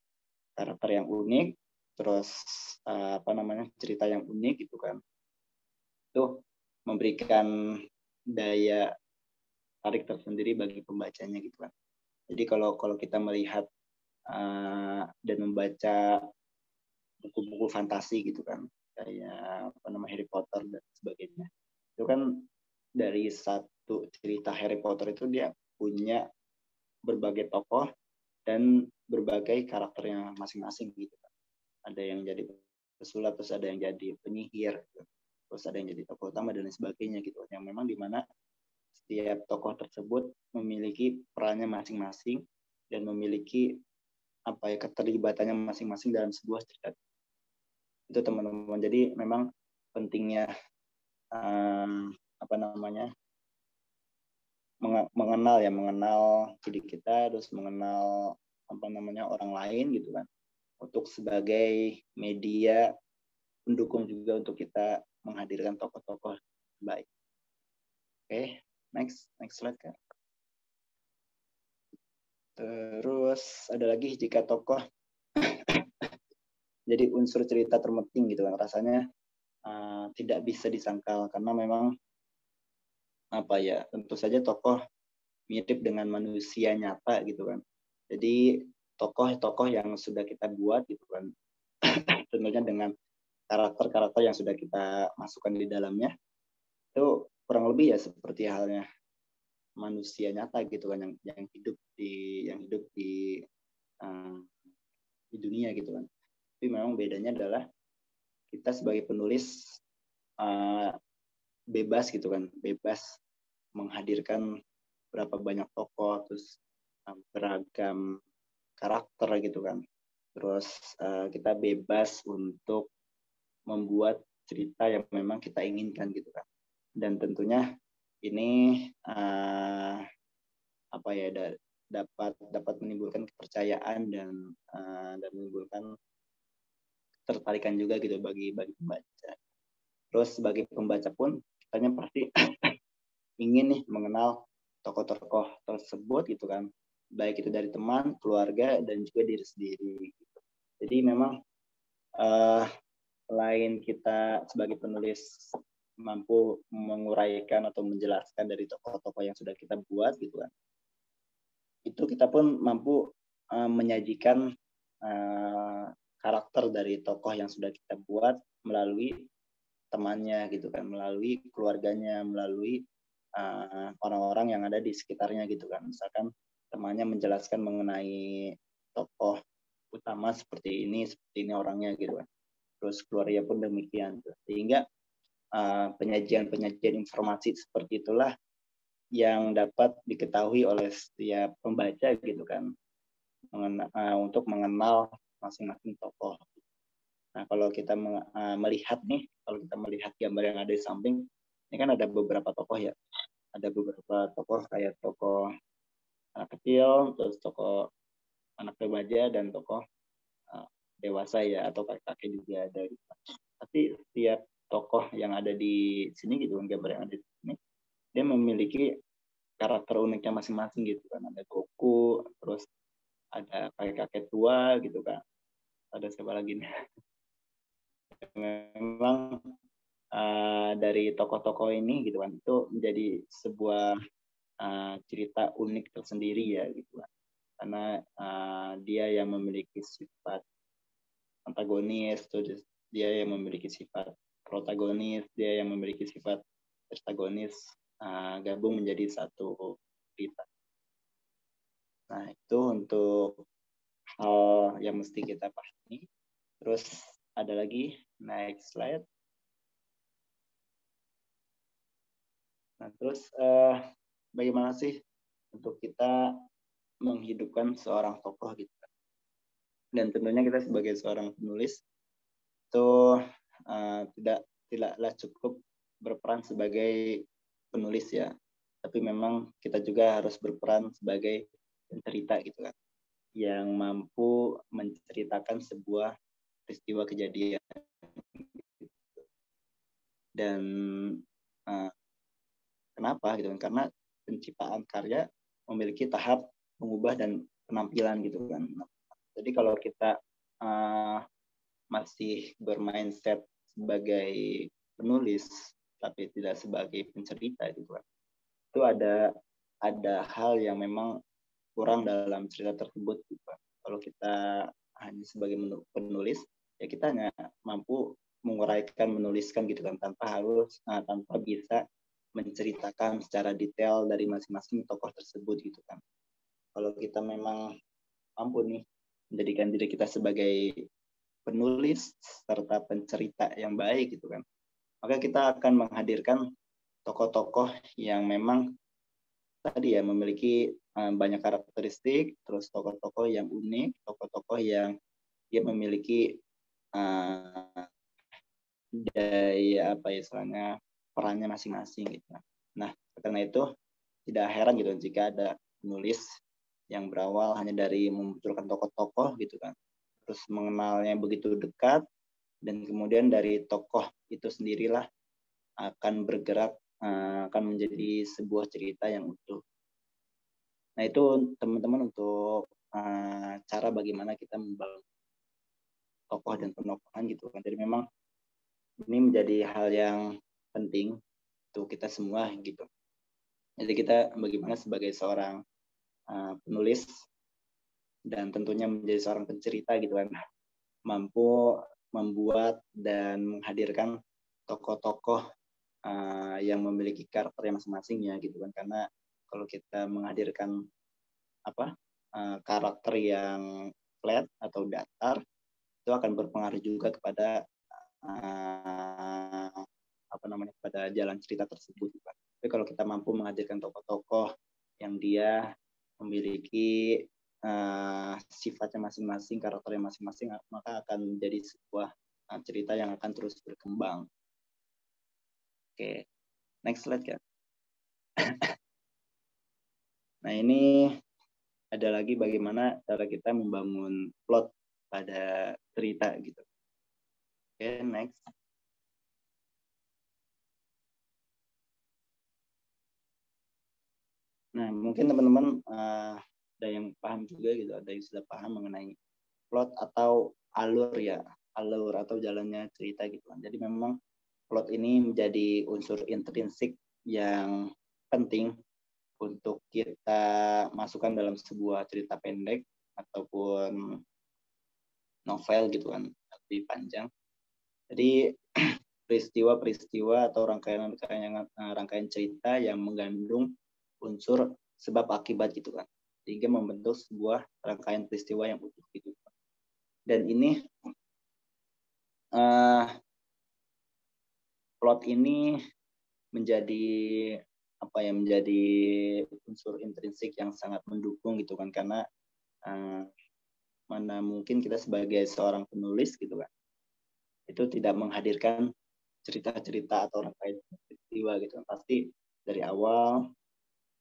karakter yang unik terus uh, apa namanya cerita yang unik gitu kan. Itu memberikan daya tarik tersendiri bagi pembacanya gitu kan. Jadi kalau kalau kita melihat uh, membaca buku-buku fantasi gitu kan kayak apa nama Harry Potter dan sebagainya itu kan dari satu cerita Harry Potter itu dia punya berbagai tokoh dan berbagai karakternya masing-masing gitu kan. Ada yang jadi pesulap, terus ada yang jadi penyihir, gitu. terus ada yang jadi tokoh utama dan sebagainya gitu. Yang memang di mana setiap tokoh tersebut memiliki perannya masing-masing dan memiliki apa ya keterlibatannya masing-masing dalam sebuah cerita itu teman-teman jadi memang pentingnya um, apa namanya mengenal ya mengenal diri kita terus mengenal apa namanya orang lain gitu kan untuk sebagai media pendukung juga untuk kita menghadirkan tokoh-tokoh baik. Oke, okay, next next slide. Terus lagi jika tokoh jadi unsur cerita terpenting gitu kan. Rasanya uh, tidak bisa disangkal karena memang apa ya tentu saja tokoh mirip dengan manusia nyata gitu kan. Jadi tokoh-tokoh yang sudah kita buat gitu kan tentunya dengan karakter-karakter yang sudah kita masukkan di dalamnya itu kurang lebih ya seperti halnya manusia nyata gitu kan yang yang hidup di yang hidup di uh, di dunia gitu kan. Tapi memang bedanya adalah kita sebagai penulis uh, bebas gitu kan. Bebas menghadirkan berapa banyak tokoh terus uh, beragam karakter gitu kan. Terus uh, kita bebas untuk membuat cerita yang memang kita inginkan gitu kan dan tentunya ini uh, apa ya da dapat dapat menimbulkan kepercayaan dan uh, dan menimbulkan tertarikan juga gitu bagi bagi pembaca Terus sebagai pembaca pun kitanya pasti ingin nih mengenal tokoh-tokoh tersebut gitu kan. Baik itu dari teman, keluarga, dan juga diri sendiri. Gitu. Jadi memang uh, selain kita sebagai penulis mampu menguraikan atau menjelaskan dari tokoh-tokoh yang sudah kita buat gitu kan. Itu kita pun mampu uh, menyajikan uh, karakter dari tokoh yang sudah kita buat melalui temannya gitu kan melalui keluarganya melalui orang-orang uh, yang ada di sekitarnya gitu kan misalkan temannya menjelaskan mengenai tokoh utama seperti ini seperti ini orangnya gitu kan. Terus keluarga pun demikian. Sehingga uh, penyajian-penyajian informasi seperti itulah yang dapat diketahui oleh setiap pembaca gitu kan. Mengenal, uh, untuk mengenal masing-masing tokoh. Nah, kalau kita uh, melihat nih, kalau kita melihat gambar yang ada di samping, ini kan ada beberapa tokoh ya. Ada beberapa tokoh kayak tokoh anak kecil, terus tokoh anak remaja dan tokoh uh, dewasa ya atau kakek-kakek juga ada. Gitu. Tapi setiap tokoh yang ada di sini gitu, gambar yang ada di sini, dia memiliki karakter uniknya masing-masing gitu kan. Ada Goku, terus ada kakek-kakek tua gitu kan. Ada siapa lagi nih? memang uh, dari tokoh-tokoh ini gitu kan itu menjadi sebuah uh, cerita unik tersendiri ya gitu kan. Karena uh, dia yang memiliki sifat antagonis dia yang memiliki sifat protagonis dia yang memiliki sifat protagonis uh, gabung menjadi satu cerita nah itu untuk hal yang mesti kita pahami. Terus ada lagi next slide. Nah terus uh, bagaimana sih untuk kita menghidupkan seorang tokoh gitu? Dan tentunya kita sebagai seorang penulis itu uh, tidak tidaklah cukup berperan sebagai penulis ya. Tapi memang kita juga harus berperan sebagai pencerita gitu kan. Yang mampu menceritakan sebuah peristiwa kejadian dan uh, kenapa gitu kan? Karena penciptaan karya memiliki tahap mengubah dan penampilan gitu kan jadi kalau kita uh, masih bermindset sebagai penulis tapi tidak sebagai pencerita gitu kan itu ada ada hal yang memang kurang dalam cerita tersebut gitu kan. kalau kita hanya sebagai penulis ya kita hanya mampu menguraikan menuliskan gitu kan tanpa harus uh, tanpa bisa menceritakan secara detail dari masing-masing tokoh tersebut gitu kan. Kalau kita memang mampu nih menjadikan diri kita sebagai penulis serta pencerita yang baik gitu kan maka kita akan menghadirkan tokoh-tokoh yang memang tadi ya memiliki uh, banyak karakteristik terus tokoh-tokoh yang unik tokoh-tokoh yang dia memiliki uh, daya apa ya istilahnya perannya masing-masing gitu nah karena itu tidak heran gitu jika ada penulis yang berawal hanya dari memunculkan tokoh-tokoh gitu kan terus mengenalnya begitu dekat dan kemudian dari tokoh itu sendirilah akan bergerak Eh, akan menjadi sebuah cerita yang utuh. Nah itu teman-teman untuk uh, cara bagaimana kita membangun tokoh dan penokohan gitu kan. Jadi memang ini menjadi hal yang penting untuk kita semua gitu. Jadi kita bagaimana sebagai seorang uh, penulis dan tentunya menjadi seorang pencerita gitu kan. Mampu membuat dan menghadirkan tokoh-tokoh uh, yang memiliki karakter masing-masing ya gitu kan. Karena kalau kita menghadirkan apa uh, karakter yang flat atau datar itu akan berpengaruh juga kepada uh, apa namanya pada jalan cerita tersebut kan. Tapi kalau kita mampu menghadirkan tokoh-tokoh yang dia memiliki uh, sifatnya masing-masing, karakternya masing-masing, maka akan menjadi sebuah uh, cerita yang akan terus berkembang. Oke, next slide kan. nah ini ada lagi bagaimana cara kita membangun plot pada cerita gitu. Oke, next. Nah, mungkin teman-teman uh, ada yang paham juga gitu, ada yang sudah paham mengenai plot atau alur ya, alur atau jalannya cerita gitu kan. Jadi memang plot ini menjadi unsur intrinsik yang penting untuk kita masukkan dalam sebuah cerita pendek ataupun novel gitu kan lebih panjang. Jadi peristiwa-peristiwa atau rangkaian-rangkaian rangkaian cerita yang mengandung unsur sebab akibat gitu kan. Sehingga membentuk sebuah rangkaian peristiwa yang utuh gitu. Dan ini uh, plot ini menjadi apa ya menjadi unsur intrinsik yang sangat mendukung gitu kan. Karena uh, mana mungkin kita sebagai seorang penulis gitu kan itu tidak menghadirkan cerita-cerita atau rangkaian peristiwa gitu. Kan pasti dari awal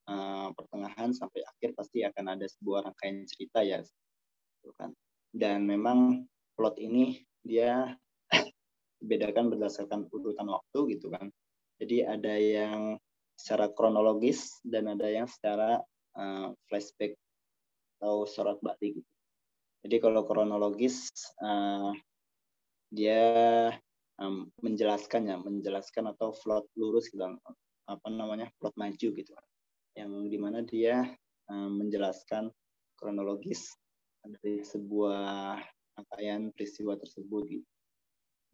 uh, pertengahan sampai akhir pasti akan ada sebuah rangkaian cerita ya gitu kan dan memang plot ini dia dibedakan berdasarkan urutan waktu gitu kan. Jadi ada yang secara kronologis dan ada yang secara uh, flashback atau sorot balik gitu. Jadi kalau kronologis uh, dia um, menjelaskan ya, menjelaskan atau plot lurus gitu apa namanya plot maju gitu kan. Yang di mana dia um, menjelaskan kronologis dari sebuah rangkaian peristiwa tersebut gitu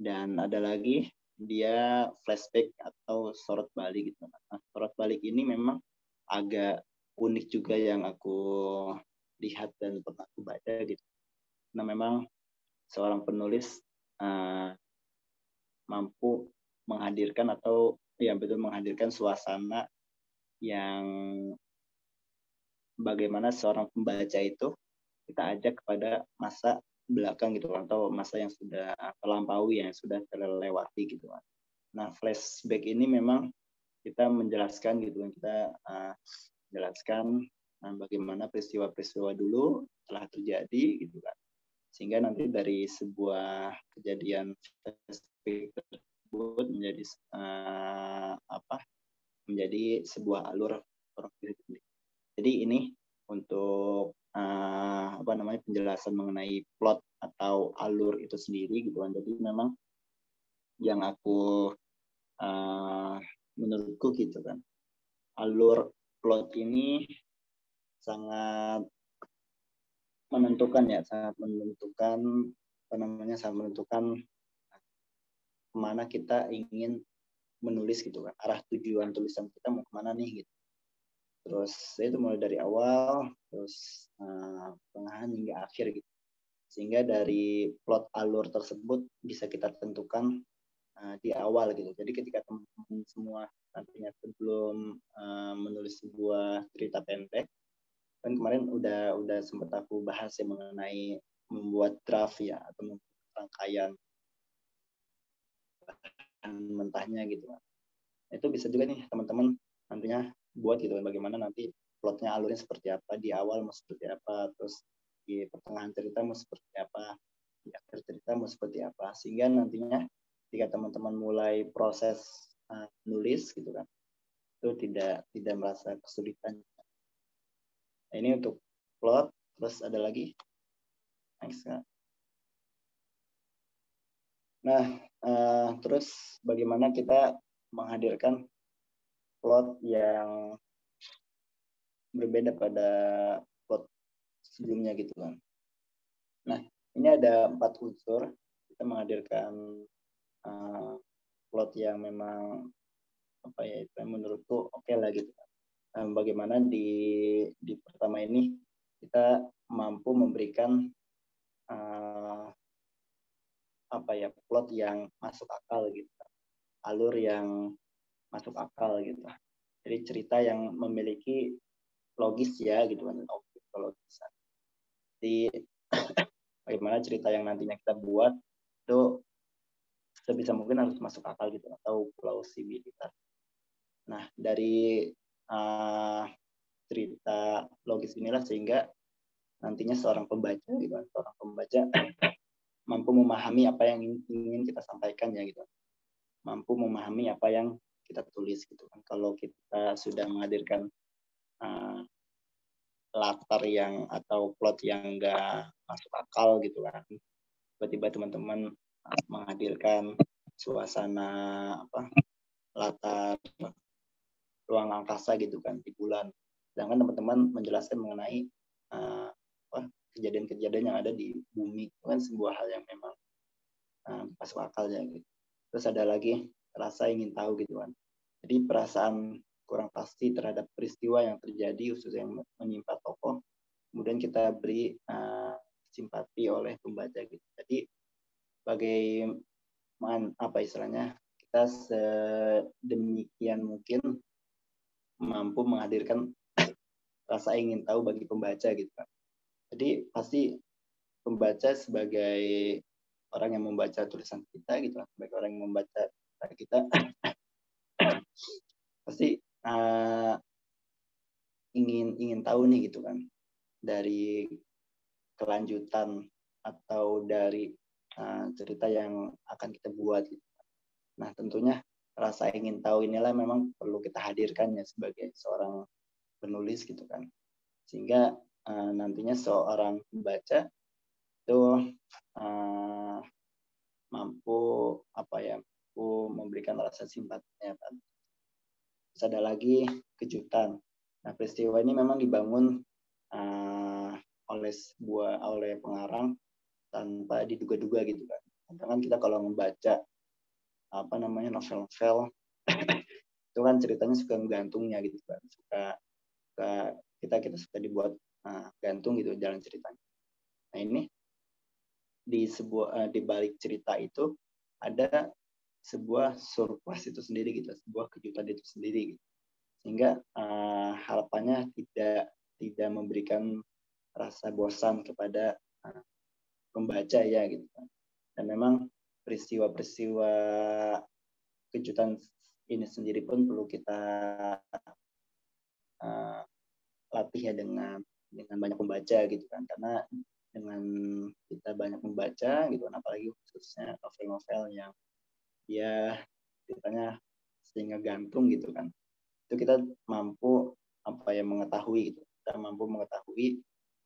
dan ada lagi dia flashback atau sorot balik gitu. Nah, sorot balik ini memang agak unik juga yang aku lihat dan pernah aku baca gitu. Nah memang seorang penulis uh, mampu menghadirkan atau ya betul menghadirkan suasana yang bagaimana seorang pembaca itu kita ajak kepada masa belakang gitu atau masa yang sudah terlampaui yang sudah terlewati gitu kan. Nah flashback ini memang kita menjelaskan gitu kan kita uh, jelaskan uh, bagaimana peristiwa-peristiwa dulu telah terjadi gitu kan sehingga nanti dari sebuah kejadian flashback tersebut menjadi uh, apa menjadi sebuah alur jadi ini untuk uh, apa namanya penjelasan mengenai plot atau alur itu sendiri gitu kan. Jadi memang yang aku uh, menurutku gitu kan alur plot ini sangat menentukan ya sangat menentukan apa namanya sangat menentukan ke mana kita ingin menulis gitu kan. Arah tujuan tulisan kita mau ke mana nih gitu. Terus itu mulai dari awal terus uh, hingga akhir gitu. Sehingga dari plot alur tersebut bisa kita tentukan uh, di awal gitu. Jadi ketika teman-teman semua nantinya sebelum uh, menulis sebuah cerita pendek kan kemarin udah udah sempat aku bahas ya mengenai membuat draft ya atau rangkaian mentahnya gitu itu bisa juga nih teman-teman nantinya buat gitu bagaimana nanti plotnya alurnya seperti apa di awal mau seperti apa terus di pertengahan cerita mau seperti apa di akhir cerita mau seperti apa sehingga nantinya jika teman-teman mulai proses uh, nulis gitu kan itu tidak tidak merasa kesulitan. Nah, ini untuk plot terus ada lagi? Next nah uh, terus bagaimana kita menghadirkan plot yang berbeda pada plot sebelumnya gitu kan. Nah, ini ada empat unsur. Kita menghadirkan uh, plot yang memang apa ya itu menurutku oke okay lah gitu kan. Um, bagaimana di di pertama ini kita mampu memberikan uh, apa ya plot yang masuk akal gitu. Alur yang masuk akal gitu. Jadi cerita yang memiliki logis ya gitu kan kalau bisa di bagaimana cerita yang nantinya kita buat itu sebisa mungkin harus masuk akal gitu atau plausibilitas nah dari uh, cerita logis inilah sehingga nantinya seorang pembaca gitu seorang pembaca mampu memahami apa yang ingin kita sampaikan ya gitu. Mampu memahami apa yang kita tulis gitu kan. Kalau kita sudah menghadirkan uh, latar yang atau plot yang enggak masuk akal gitu kan. Tiba-tiba teman-teman menghadirkan suasana apa latar ruang angkasa gitu kan di bulan. Sedangkan teman-teman menjelaskan mengenai uh, kejadian-kejadian yang ada di bumi. Itu kan sebuah hal yang memang uh, masuk akal ya gitu. Terus ada lagi rasa ingin tahu gitu kan jadi perasaan kurang pasti terhadap peristiwa yang terjadi khususnya yang menimpa tokoh kemudian kita beri uh, simpati oleh pembaca gitu. Jadi bagaimana apa istilahnya kita sedemikian mungkin mampu menghadirkan rasa ingin tahu bagi pembaca gitu kan jadi pasti pembaca sebagai orang yang membaca tulisan kita gitu sebagai orang yang membaca kita pasti uh, ingin ingin tahu nih gitu kan dari kelanjutan atau dari uh, cerita yang akan kita buat gitu. Nah tentunya rasa ingin tahu inilah memang perlu kita hadirkan ya sebagai seorang penulis gitu kan sehingga uh, nantinya seorang pembaca itu uh, mampu apa ya mampu memberikan rasa simpatinya kan. Terus ada lagi kejutan. Nah peristiwa ini memang dibangun uh, oleh sebuah oleh pengarang tanpa diduga-duga gitu kan. Kadang kita kalau membaca apa namanya novel-novel itu kan ceritanya suka gantungnya gitu kan. Suka, suka kita kita suka dibuat uh, gantung gitu jalan ceritanya nah ini di sebuah uh, di balik cerita itu ada sebuah surprise itu sendiri gitu, sebuah kejutan itu sendiri gitu. Sehingga uh, harapannya tidak tidak memberikan rasa bosan kepada uh, pembaca ya gitu. Dan memang peristiwa-peristiwa kejutan ini sendiri pun perlu kita uh, latih ya dengan dengan banyak membaca gitu kan. Karena dengan kita banyak membaca gitu kan apalagi khususnya novel-novel yang ya ceritanya sehingga gantung gitu kan itu kita mampu apa yang mengetahui gitu. Kita mampu mengetahui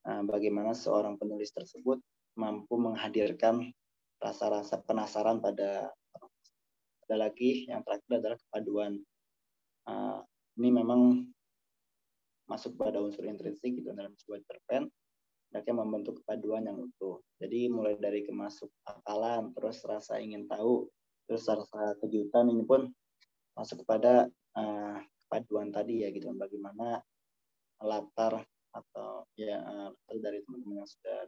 uh, bagaimana seorang penulis tersebut mampu menghadirkan rasa-rasa penasaran pada ada lagi yang terakhir adalah kepaduan. Uh, ini memang masuk pada unsur intrinsik gitu dalam sebuah cerpen mereka membentuk kepaduan yang utuh. Jadi mulai dari kemasuk akalan, terus rasa ingin tahu, terus rasa kejutan ini pun masuk kepada uh, kepaduan tadi ya gitu. Bagaimana latar atau ya latar dari teman-teman yang sudah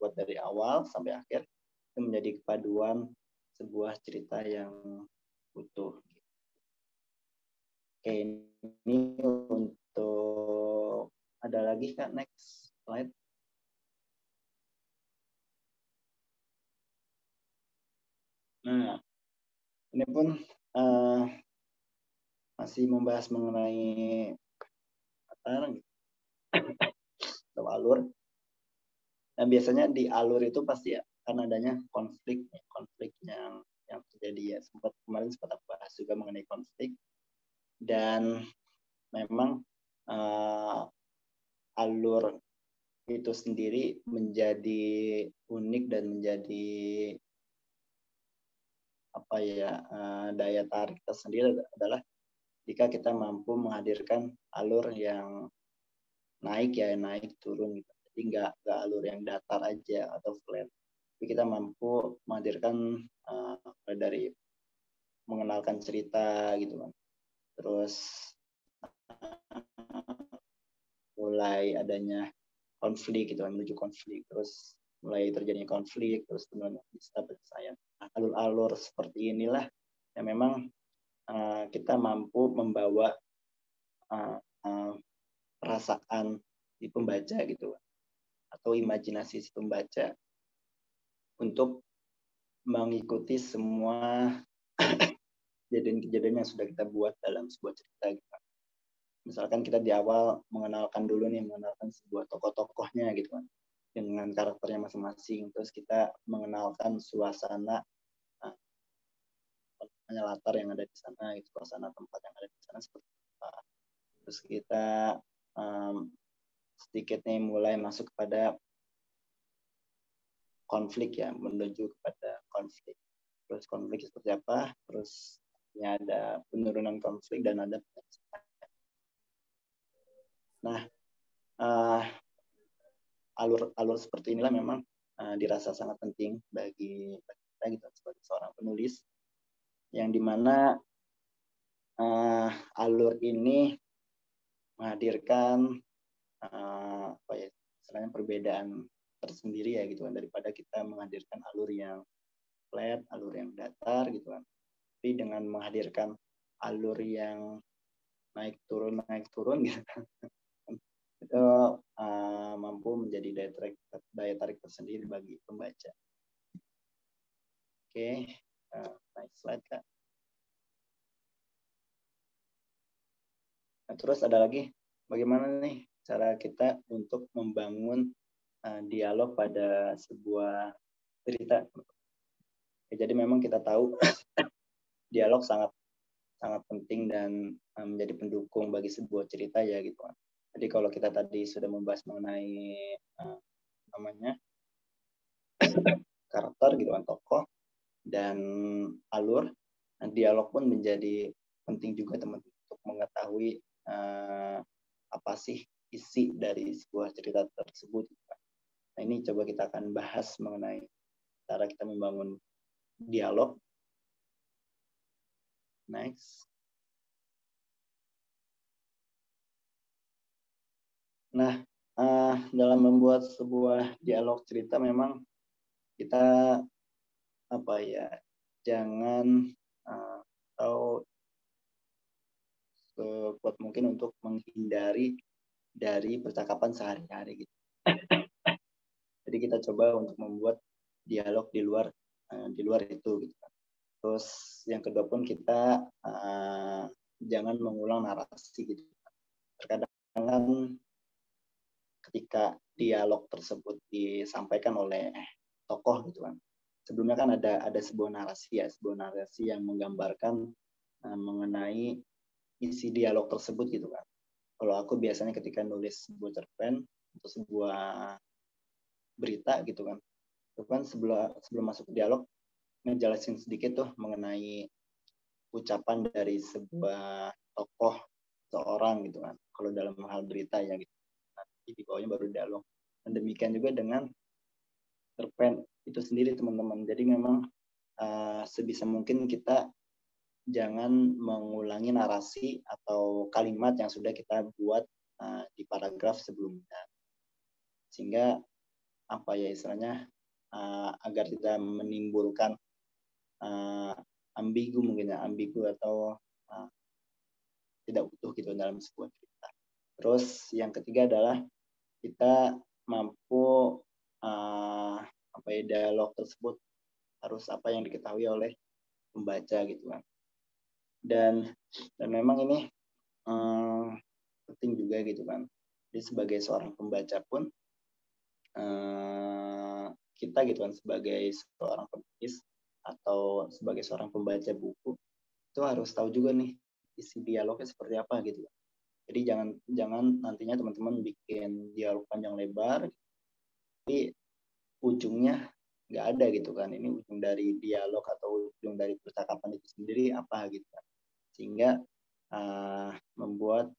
buat dari awal sampai akhir itu menjadi kepaduan sebuah cerita yang utuh. Oke, ini untuk ada lagi kak next slide. Nah, ini pun uh, masih membahas mengenai apa atau alur. Nah, biasanya di alur itu pasti akan adanya konflik, konflik yang yang terjadi ya. Sempat kemarin sempat aku bahas juga mengenai konflik dan memang uh, alur itu sendiri menjadi unik dan menjadi apa ya uh, daya tarik tersendiri adalah jika kita mampu menghadirkan alur yang naik ya naik turun gitu. Jadi nggak nggak alur yang datar aja atau flat. Tapi kita mampu menghadirkan uh, dari mengenalkan cerita gitu kan. Terus mulai adanya konflik gitu kan menuju konflik terus mulai terjadinya konflik terus kemudian bisa nah, alur-alur seperti inilah yang memang uh, kita mampu membawa uh, uh, perasaan di pembaca gitu atau imajinasi si pembaca untuk mengikuti semua kejadian-kejadian yang sudah kita buat dalam sebuah cerita gitu. Misalkan kita di awal mengenalkan dulu nih mengenalkan sebuah tokoh-tokohnya gitu kan dengan karakternya masing-masing. Terus kita mengenalkan suasana hanya uh, latar yang ada di sana, itu suasana tempat yang ada di sana seperti apa. Terus kita um, sedikitnya mulai masuk kepada konflik ya, menuju kepada konflik. Terus konflik seperti apa? Terus ya ada penurunan konflik dan ada Nah, alur-alur seperti inilah memang uh, dirasa sangat penting bagi, kita gitu sebagai seorang penulis yang di mana uh, alur ini menghadirkan uh, apa ya istilahnya perbedaan tersendiri ya gitu kan daripada kita menghadirkan alur yang flat, alur yang datar gitu kan. Tapi dengan menghadirkan alur yang naik turun naik turun gitu kan itu uh, mampu menjadi daya tarik daya tarik tersendiri bagi pembaca. Oke, okay. uh, next slide kak. Nah, terus ada lagi, bagaimana nih cara kita untuk membangun uh, dialog pada sebuah cerita. Ya, jadi memang kita tahu dialog sangat sangat penting dan menjadi pendukung bagi sebuah cerita ya gitu kan. Jadi kalau kita tadi sudah membahas mengenai uh, namanya karakter gitu kan tokoh dan alur, nah, dialog pun menjadi penting juga teman-teman untuk mengetahui uh, apa sih isi dari sebuah cerita tersebut. Nah ini coba kita akan bahas mengenai cara kita membangun dialog. Next. Nah, uh, dalam membuat sebuah dialog cerita memang kita apa ya jangan uh, atau sekuat mungkin untuk menghindari dari percakapan sehari-hari gitu. Jadi kita coba untuk membuat dialog di luar uh, di luar itu gitu. Terus yang kedua pun kita uh, jangan mengulang narasi gitu. Terkadang ketika dialog tersebut disampaikan oleh tokoh gitu kan. Sebelumnya kan ada ada sebuah narasi ya sebuah narasi yang menggambarkan uh, mengenai isi dialog tersebut gitu kan. Kalau aku biasanya ketika nulis sebuah cerpen atau sebuah berita gitu kan itu kan sebelum sebelum masuk dialog ngejelasin sedikit tuh mengenai ucapan dari sebuah tokoh seorang gitu kan. Kalau dalam hal berita ya gitu di bawahnya baru dialog. Dan demikian juga dengan cerpen itu sendiri teman-teman. Jadi memang uh, sebisa mungkin kita jangan mengulangi narasi atau kalimat yang sudah kita buat uh, di paragraf sebelumnya sehingga apa ya istilahnya uh, agar tidak menimbulkan uh, ambigu mungkin ya ambigu atau uh, tidak utuh gitu dalam sebuah cerita. Terus yang ketiga adalah kita mampu uh, apa ya dialog tersebut harus apa yang diketahui oleh pembaca gitu kan. Dan dan memang ini um, penting juga gitu kan. Jadi sebagai seorang pembaca pun uh, kita gitu kan sebagai seorang penulis atau sebagai seorang pembaca buku itu harus tahu juga nih isi dialognya seperti apa gitu jadi jangan jangan nantinya teman-teman bikin dialog panjang lebar. Tapi ujungnya nggak ada gitu kan. Ini ujung dari dialog atau ujung dari percakapan itu sendiri apa gitu kan. Sehingga uh, membuat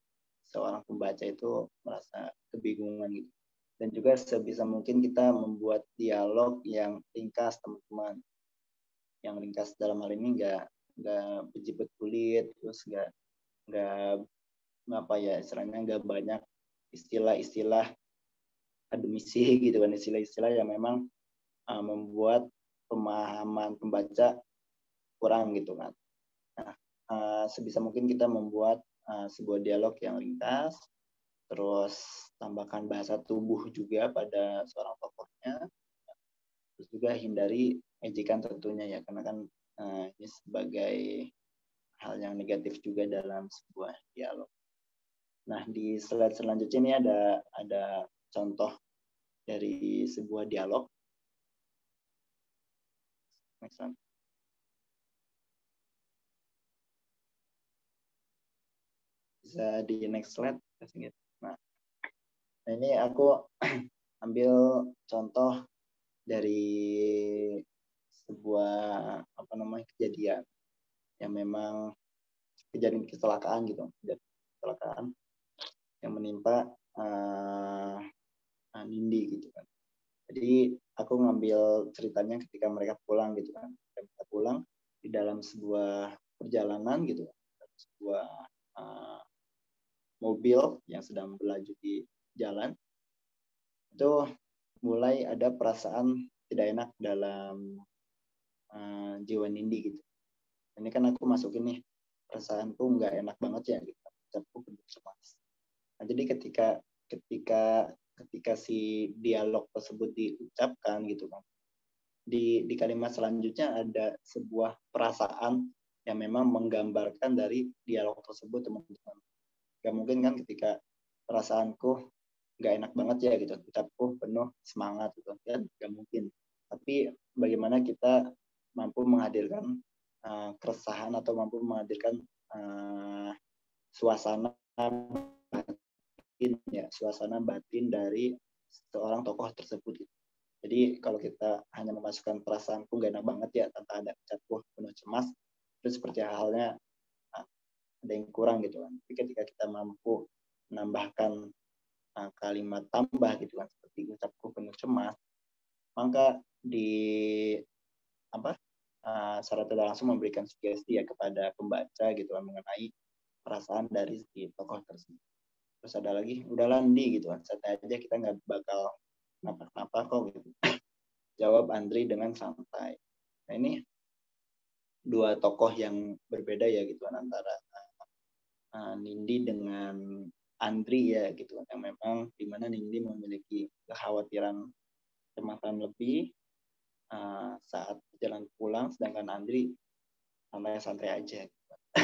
seorang pembaca itu merasa kebingungan gitu. Dan juga sebisa mungkin kita membuat dialog yang ringkas teman-teman. Yang ringkas dalam hal ini nggak nggak bejibet kulit terus nggak nggak apa ya istilahnya nggak banyak istilah-istilah akademisi gitu kan istilah-istilah yang memang uh, membuat pemahaman pembaca kurang gitu kan. Nah, uh, sebisa mungkin kita membuat uh, sebuah dialog yang ringkas, terus tambahkan bahasa tubuh juga pada seorang tokohnya, terus juga hindari ejekan tentunya ya karena kan uh, ini sebagai hal yang negatif juga dalam sebuah dialog. Nah di slide selanjutnya ini ada ada contoh dari sebuah dialog. Next. Bisa di next slide. Nah, ini aku ambil contoh dari sebuah apa namanya kejadian yang memang kejadian kecelakaan gitu kecelakaan yang menimpa uh, Nindi gitu kan jadi aku ngambil ceritanya ketika mereka pulang gitu kan mereka pulang di dalam sebuah perjalanan gitu sebuah uh, mobil yang sedang berlaju di jalan itu mulai ada perasaan tidak enak dalam uh, jiwa Nindi gitu. Ini kan aku masukin nih perasaanku nggak enak banget ya gitu. Aku cemas. Nah, jadi ketika ketika ketika si dialog tersebut diucapkan gitu kan di di kalimat selanjutnya ada sebuah perasaan yang memang menggambarkan dari dialog tersebut teman-teman. Gak mungkin kan ketika perasaanku nggak enak banget ya gitu ucapku penuh semangat gitu kan nggak mungkin tapi bagaimana kita mampu menghadirkan uh, keresahan atau mampu menghadirkan uh, suasana ya suasana batin dari seorang tokoh tersebut. Jadi kalau kita hanya memasukkan perasaanku gak enak banget ya tanpa ada ucapku penuh cemas itu seperti halnya uh, ada yang kurang gitu kan. Tapi ketika kita mampu menambahkan uh, kalimat tambah gitu kan seperti ucapku penuh cemas maka di apa uh, secara tidak langsung memberikan sugesti ya kepada pembaca gitu kan mengenai perasaan dari si tokoh tersebut terus ada lagi udah landi gitu kan. Santai aja kita nggak bakal kenapa-kenapa kok gitu. Jawab Andri dengan santai. Nah ini dua tokoh yang berbeda ya gitu kan antara uh, Nindi dengan Andri ya gitu kan. Yang memang di mana Nindi memiliki kekhawatiran kecemasan lebih uh, saat jalan pulang sedangkan Andri santai-santai aja gitu.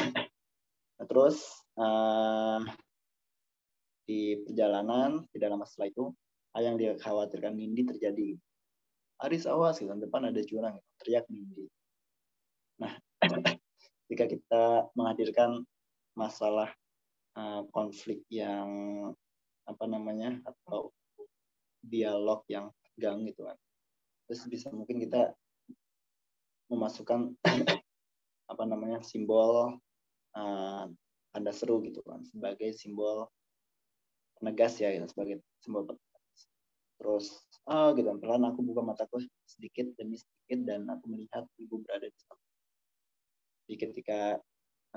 nah, terus uh, di perjalanan tidak lama setelah itu yang dikhawatirkan Nindi terjadi Aris awas gitu depan ada jurang gitu. teriak Nindi nah jika kita menghadirkan masalah uh, konflik yang apa namanya atau dialog yang tegang gitu kan terus bisa mungkin kita memasukkan apa namanya simbol uh, tanda seru gitu kan sebagai simbol penegas ya gitu, sebagai simbol terus ah oh, gitu pelan aku buka mataku sedikit demi sedikit dan aku melihat ibu berada di sana jadi ketika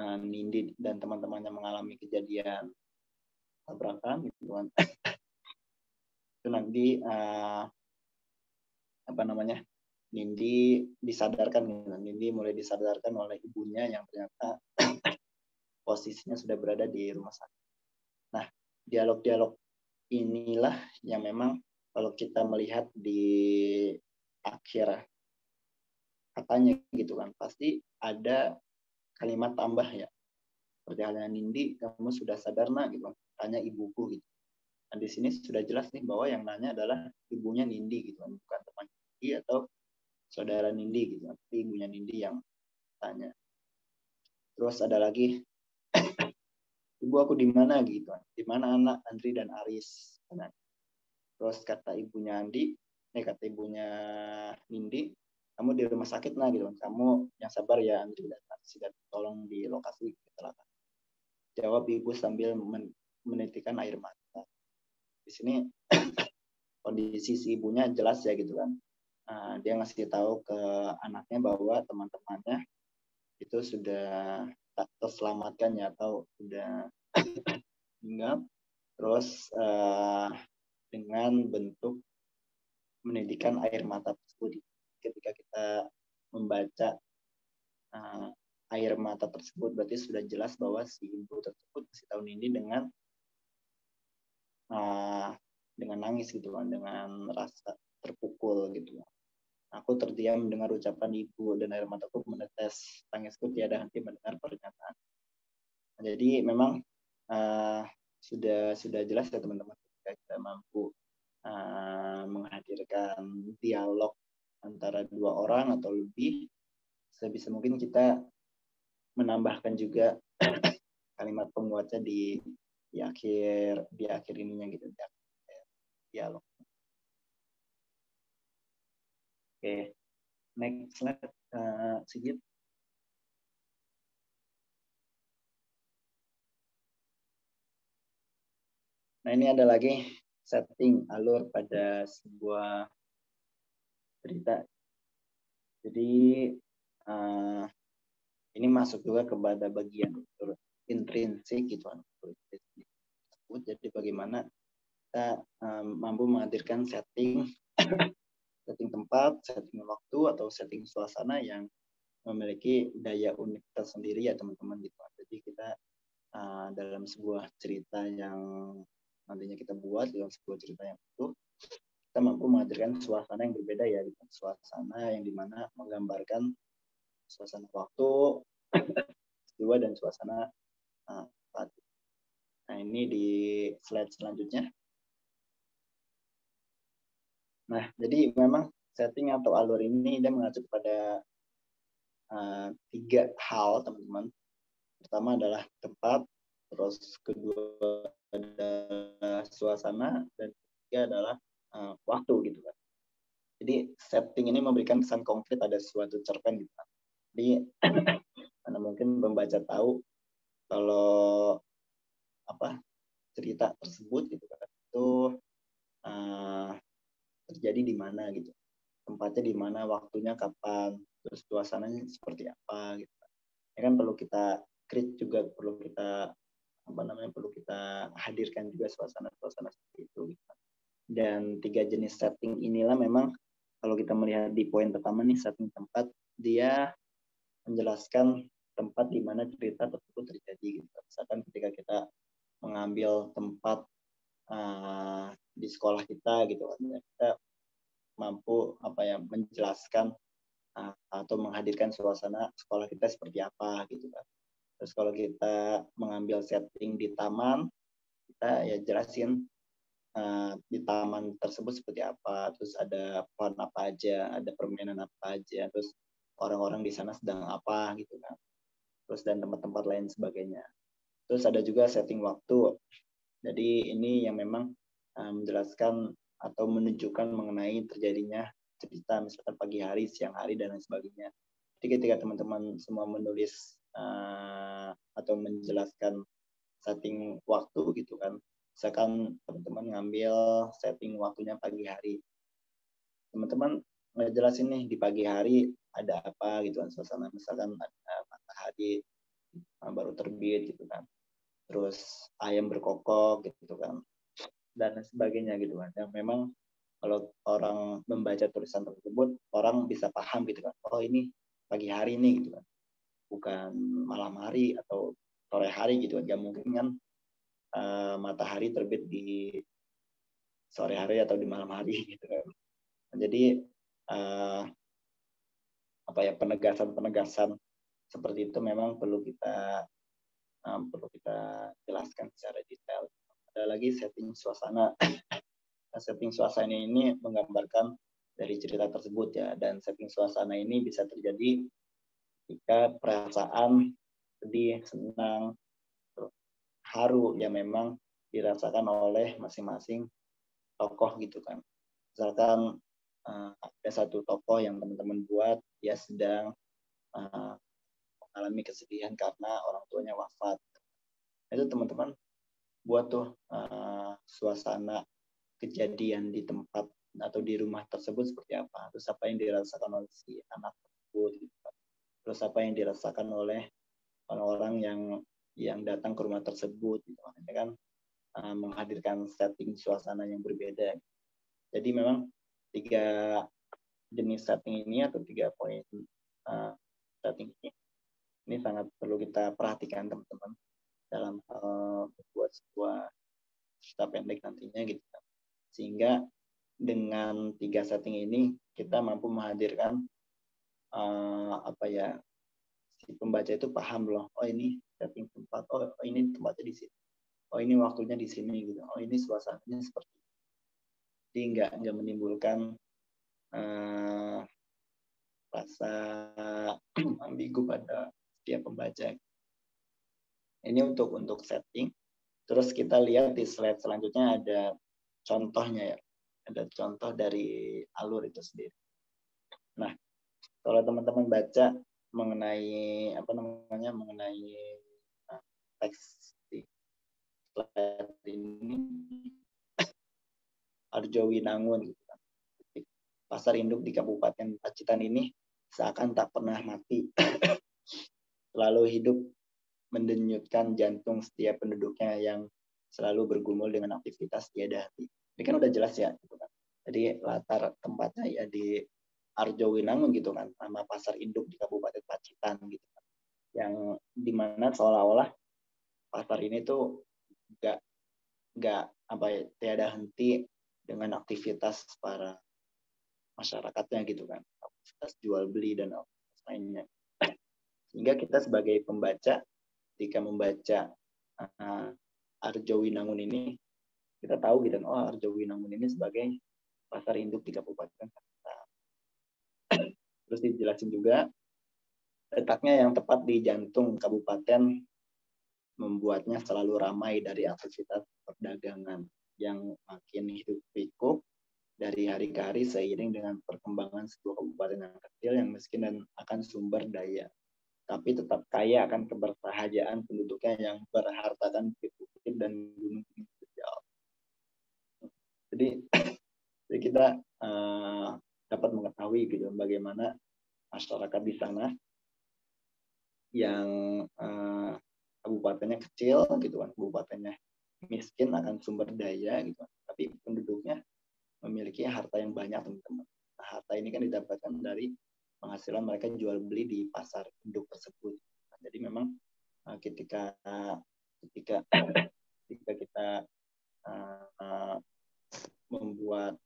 uh, Nindi dan teman-temannya mengalami kejadian tabrakan gitu kan itu nanti uh, apa namanya Nindi disadarkan gitu. Nindi mulai disadarkan oleh ibunya yang ternyata posisinya sudah berada di rumah sakit. Nah, dialog-dialog inilah yang memang kalau kita melihat di akhir katanya gitu kan pasti ada kalimat tambah ya. Halnya Nindi kamu sudah sadar nak? Gitu. Tanya ibuku gitu. Nah di sini sudah jelas nih bahwa yang nanya adalah ibunya Nindi gitu kan bukan teman Nindi atau saudara Nindi gitu. Tapi ibunya Nindi yang tanya. Terus ada lagi ibu aku di mana? Gitu. Di mana anak? Andri dan Aris. Nah, terus kata ibunya Andi eh kata ibunya Nindi kamu di rumah sakit nah gitu. Kamu yang sabar ya Andri dan Aris dan tolong di lokasi kecelakaan jawab ibu sambil men air mata. Di sini kondisi si ibunya jelas ya gitu kan. Nah, dia ngasih tahu ke anaknya bahwa teman-temannya itu sudah tak terselamatkan ya atau sudah meninggal terus uh, dengan bentuk mendidikan air mata tersebut ketika kita membaca uh, air mata tersebut berarti sudah jelas bahwa si ibu tersebut si tahun ini dengan uh, dengan nangis gitu kan dengan rasa terpukul gitu Aku terdiam mendengar ucapan ibu dan air mataku menetes. Tangisku tiada henti mendengar pernyataan. Jadi memang uh, sudah sudah jelas ya teman-teman ketika kita mampu uh, menghadirkan dialog antara dua orang atau lebih, sebisa mungkin kita menambahkan juga kalimat penguatnya di di akhir di akhir ininya gitu di akhir dialog. Oke, next slide, uh, Sigit. Nah ini ada lagi setting alur pada sebuah cerita. Jadi uh, ini masuk juga kepada bagian intrinsik gitu kan. Jadi bagaimana kita um, mampu menghadirkan setting setting tempat, setting waktu, atau setting suasana yang memiliki daya unik tersendiri ya teman-teman gitu. Jadi kita uh, dalam sebuah cerita yang nantinya kita buat dalam sebuah cerita yang itu kita mampu menghadirkan suasana yang berbeda ya gitu. Suasana yang di mana menggambarkan suasana waktu, jiwa dan suasana uh, Nah ini di slide selanjutnya. Nah, jadi memang setting atau alur ini dia mengacu kepada uh, tiga hal, teman-teman. Pertama adalah tempat, terus kedua adalah suasana, dan ketiga adalah uh, waktu gitu kan. Jadi setting ini memberikan kesan konkret ada suatu cerpen gitu kan. Jadi karena mungkin pembaca tahu kalau apa cerita tersebut gitu kan itu uh, terjadi di mana gitu tempatnya di mana waktunya kapan terus suasananya seperti apa gitu ya kan perlu kita create juga perlu kita apa namanya perlu kita hadirkan juga suasana-suasana seperti itu gitu. dan tiga jenis setting inilah memang kalau kita melihat di poin pertama nih setting tempat dia menjelaskan tempat di mana cerita tersebut terjadi gitu. misalkan ketika kita mengambil tempat uh, di sekolah kita gitu kita mampu apa ya menjelaskan uh, atau menghadirkan suasana sekolah kita seperti apa gitu kan terus kalau kita mengambil setting di taman kita ya jelasin uh, di taman tersebut seperti apa. Terus ada pohon apa aja ada permainan apa aja terus orang-orang di sana sedang apa gitu kan. Terus dan tempat-tempat lain sebagainya. Terus ada juga setting waktu. Jadi ini yang memang uh, menjelaskan atau menunjukkan mengenai terjadinya cerita misalkan pagi hari, siang hari dan lain sebagainya. Jadi ketika teman-teman semua menulis uh, atau menjelaskan setting waktu gitu kan, misalkan teman-teman ngambil setting waktunya pagi hari, teman-teman ngejelasin nih di pagi hari ada apa gitu kan suasana. Misalkan ada matahari baru terbit gitu kan. Terus ayam berkokok gitu kan. Dan sebagainya gitu kan. Yang memang kalau orang membaca tulisan tersebut orang bisa paham gitu kan. Oh ini pagi hari ini gitu kan bukan malam hari atau sore hari gitu kan. Gak mungkin kan uh, matahari terbit di sore hari atau di malam hari gitu kan. Jadi uh, apa ya penegasan-penegasan seperti itu memang perlu kita um, perlu kita jelaskan secara detail. Ada lagi setting suasana. Setting suasana ini menggambarkan dari cerita tersebut ya. Dan setting suasana ini bisa terjadi jika perasaan sedih senang haru yang memang dirasakan oleh masing-masing tokoh gitu kan. Misalkan uh, ada satu tokoh yang teman-teman buat dia sedang uh, mengalami kesedihan karena orang tuanya wafat. Itu teman-teman buat tuh uh, suasana kejadian di tempat atau di rumah tersebut seperti apa? Terus apa yang dirasakan oleh si anak tersebut gitu. Terus apa yang dirasakan oleh orang-orang yang yang datang ke rumah tersebut gitu. makanya kan uh, menghadirkan setting suasana yang berbeda jadi memang tiga jenis setting ini atau tiga poin uh, setting ini ini sangat perlu kita perhatikan teman-teman dalam hal membuat sebuah cerita pendek nantinya gitu. Sehingga dengan tiga setting ini kita mampu menghadirkan uh, apa ya si pembaca itu paham loh oh ini setting tempat oh, oh ini tempatnya di sini oh ini waktunya di sini gitu oh ini suasananya seperti ini. jadi nggak nggak menimbulkan uh, rasa ambigu pada setiap pembaca ini untuk untuk setting. Terus kita lihat di slide selanjutnya ada contohnya ya. Ada contoh dari alur itu sendiri. Nah, kalau teman-teman baca mengenai apa namanya mengenai nah, teks di slide ini Arjo Winangun gitu kan. Pasar induk di Kabupaten Pacitan ini seakan tak pernah mati. Selalu hidup mendenyutkan jantung setiap penduduknya yang selalu bergumul dengan aktivitas tiada hati. Ini kan udah jelas ya, gitu kan. Jadi latar tempatnya ya di Arjo Winangun gitu kan, nama pasar induk di Kabupaten Pacitan gitu kan. Yang di mana seolah-olah pasar ini tuh gak nggak apa ya tiada henti dengan aktivitas para masyarakatnya gitu kan. Aktivitas jual beli dan lainnya sehingga kita sebagai pembaca ketika membaca uh, Arjo Winangun ini kita tahu gitu oh Arjo Winangun ini sebagai pasar induk di Kabupaten Terus dijelasin juga letaknya yang tepat di jantung kabupaten membuatnya selalu ramai dari aktivitas perdagangan yang makin hidup pikuk dari hari ke hari seiring dengan perkembangan sebuah kabupaten yang kecil yang miskin dan akan sumber daya. Tapi tetap kaya akan kebersahajaan penduduknya yang berhartakan bukit dan gunung Jadi, jadi kita uh, dapat mengetahui gitu bagaimana masyarakat di sana yang uh, kabupatennya kecil gitu kan, kabupatennya miskin akan sumber daya gitu kan, tapi penduduknya memiliki harta yang banyak teman-teman. Nah, harta ini kan didapatkan dari penghasilan mereka jual beli di pasar induk tersebut. Nah, jadi memang uh, ketika ketika ketika kita uh, membuat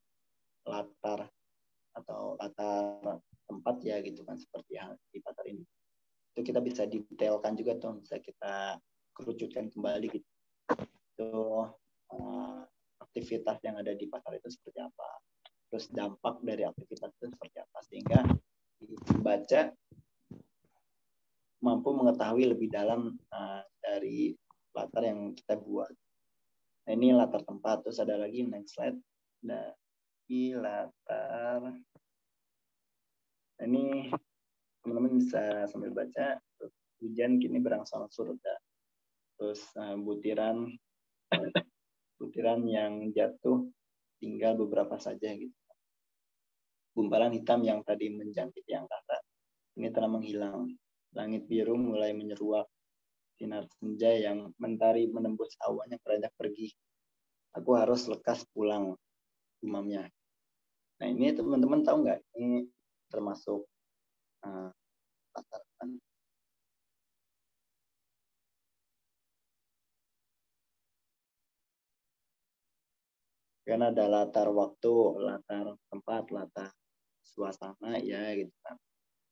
latar atau latar tempat ya gitu kan seperti yang di pasar ini itu kita bisa detailkan juga tuh bisa kita kerucutkan kembali gitu itu uh, aktivitas yang ada di pasar itu seperti apa terus dampak dari aktivitas itu seperti apa sehingga baca mampu mengetahui lebih dalam uh, dari latar yang kita buat. Nah, ini latar tempat. Terus ada lagi next slide. Dari latar. Nah, ini teman-teman bisa sambil baca. Hujan kini berangsur-angsur. Terus uh, butiran butiran yang jatuh tinggal beberapa saja gitu gumpalan hitam yang tadi menjangkiti angkasa ini telah menghilang. Langit biru mulai menyeruak. sinar senja yang mentari menembus awan yang beranjak pergi. Aku harus lekas pulang, imamnya. Nah ini teman-teman tahu nggak? Ini termasuk uh, latar karena ada latar waktu, latar tempat, latar suasana ya gitu kan.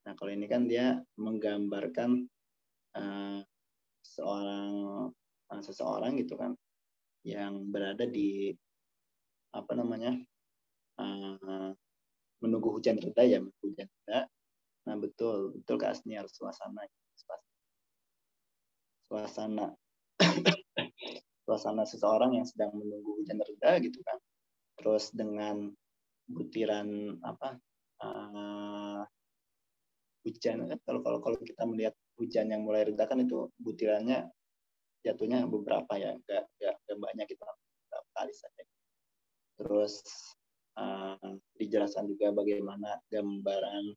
Nah kalau ini kan dia menggambarkan uh, seorang uh, seseorang gitu kan yang berada di apa namanya uh, menunggu hujan reda ya hujan reda. Nah betul betul ke Asniar suasana suasana. Suasana seseorang yang sedang menunggu hujan reda gitu kan. Terus dengan butiran apa uh, hujan kan kalau kalau kalau kita melihat hujan yang mulai reda kan itu butirannya jatuhnya beberapa ya nggak nggak, banyak kita beberapa kali saja. Terus uh, dijelaskan juga bagaimana gambaran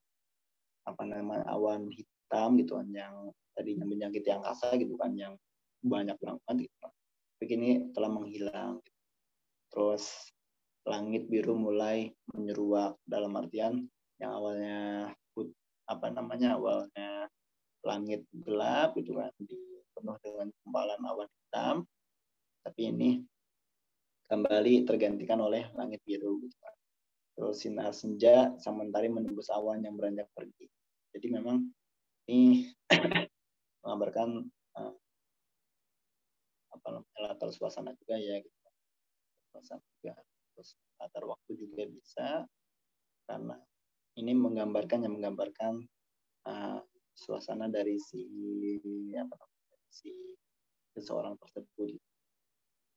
apa namanya awan hitam gitu kan yang tadinya menjangkiti angkasa gitu kan yang banyak banget gitu begini telah menghilang gitu. terus langit biru mulai menyeruak dalam artian yang awalnya apa namanya awalnya langit gelap gitu kan dipenuh dengan kempalan awan hitam tapi ini kembali tergantikan oleh langit biru gitu terus sinar senja sang mentari menembus awan yang beranjak pergi. Jadi memang ini mengabarkan uh, apa namanya latar suasana juga ya gitu. Suasana juga. Terus latar waktu juga bisa karena ini menggambarkan yang menggambarkan uh, suasana dari si apa si seseorang tersebut.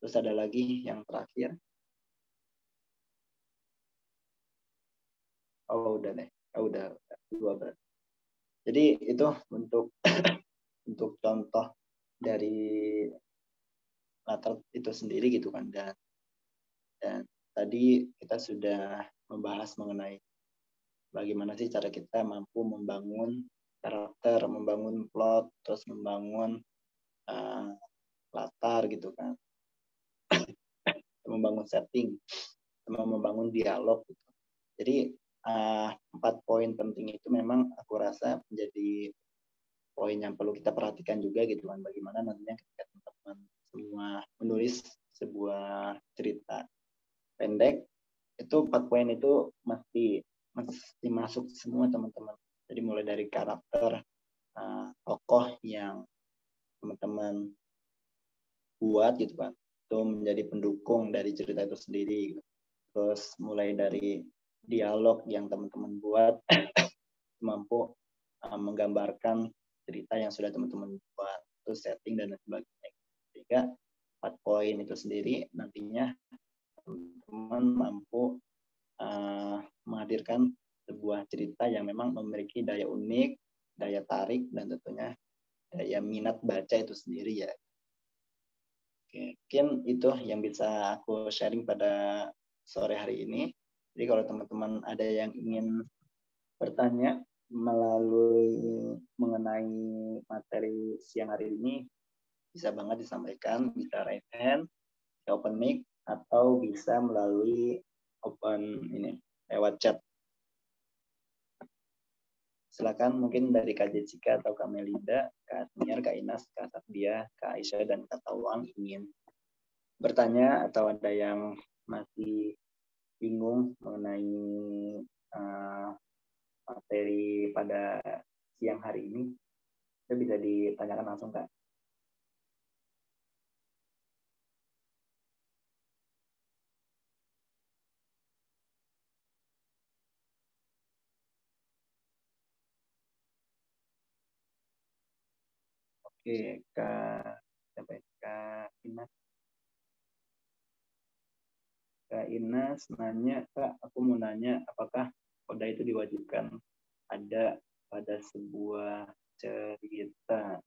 Terus ada lagi yang terakhir. Oh udah deh, oh, udah, dua berarti. Jadi itu untuk untuk contoh dari latar itu sendiri gitu kan dan dan tadi kita sudah membahas mengenai bagaimana sih cara kita mampu membangun karakter, membangun plot, terus membangun uh, latar gitu kan, membangun setting, sama membangun dialog. Gitu. Jadi uh, empat poin penting itu memang aku rasa menjadi poin yang perlu kita perhatikan juga gitu kan, bagaimana nantinya ketika teman-teman semua menulis sebuah cerita pendek itu empat poin itu mesti masih masuk semua teman-teman. Jadi mulai dari karakter uh, tokoh yang teman-teman buat gitu kan, itu menjadi pendukung dari cerita itu sendiri. Terus mulai dari dialog yang teman-teman buat mampu uh, menggambarkan cerita yang sudah teman-teman buat, terus setting dan sebagainya. Sehingga empat poin itu sendiri nantinya teman-teman mampu uh, menghadirkan sebuah cerita yang memang memiliki daya unik, daya tarik, dan tentunya daya minat baca itu sendiri ya. Oke, mungkin itu yang bisa aku sharing pada sore hari ini. Jadi kalau teman-teman ada yang ingin bertanya melalui mengenai materi siang hari ini, bisa banget disampaikan, bisa raise hand, open mic, atau bisa melalui open ini lewat chat. Silakan mungkin dari Kak Jessica atau Kak Melinda, Kak Niar, Kak Inas, Kak Sabdia, Kak Aisyah, dan Kak Tawang ingin bertanya atau ada yang masih bingung mengenai uh, materi pada siang hari ini, itu bisa ditanyakan langsung Kak. Oke, Kak ya? Kak Inas. Kak Inas nanya, Kak, aku mau nanya apakah koda itu diwajibkan ada pada sebuah cerita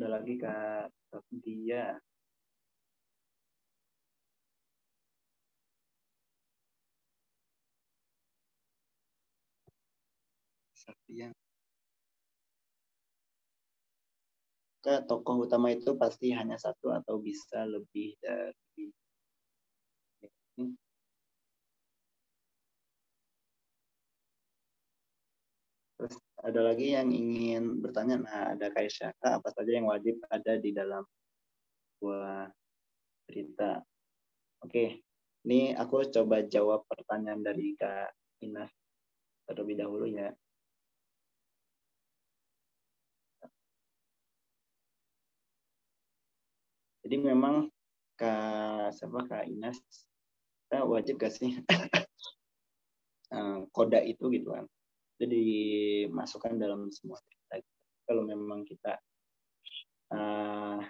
ada lagi kak. Dia Satya ke tokoh utama itu pasti hanya satu atau bisa lebih dari Terus ada lagi yang ingin bertanya, nah ada kayak Syaka, apa saja yang wajib ada di dalam sebuah cerita. Oke, ini aku coba jawab pertanyaan dari Kak Inas terlebih dahulu ya. Jadi memang Kak siapa Kak Ines kita wajib gak sih eh, koda itu gitu kan. Jadi masukkan dalam semua cerita. Kalau memang kita uh,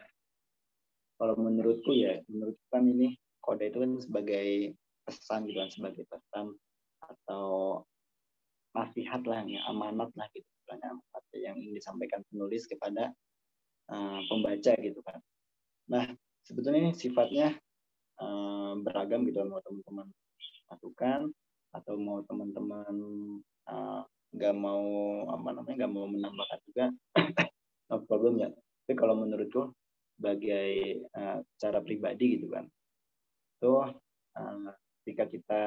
kalau menurutku ya, menurutku kan ini koda itu kan sebagai pesan gitu kan, sebagai pesan atau nasihat lah ya, amanat lah gitu. Kan, amanat yang ingin disampaikan penulis kepada uh, pembaca gitu kan. Nah, sebetulnya ini sifatnya uh, beragam gitu. Mau teman-teman lakukan atau mau teman-teman nggak mau apa namanya nggak mau menambahkan juga no problem. Tapi kalau menurutku sebagai uh, cara pribadi gitu kan, tuh uh, ketika kita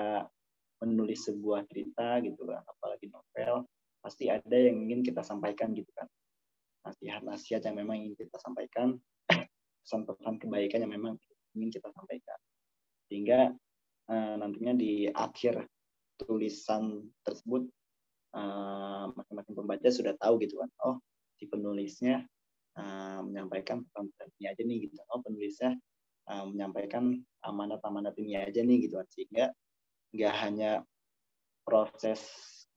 menulis sebuah cerita gitu kan, apalagi novel, pasti ada yang ingin kita sampaikan gitu kan. Nasihat-nasihat yang memang ingin kita sampaikan pesan-pesan kebaikan yang memang ingin kita sampaikan. Sehingga uh, nantinya di akhir tulisan tersebut uh, masing-masing pembaca sudah tahu gitu kan. Oh, si penulisnya uh, menyampaikan pesan-pesan ini aja nih gitu. Oh, penulisnya uh, menyampaikan amanat-amanat ini aja nih gitu kan. Sehingga nggak hanya proses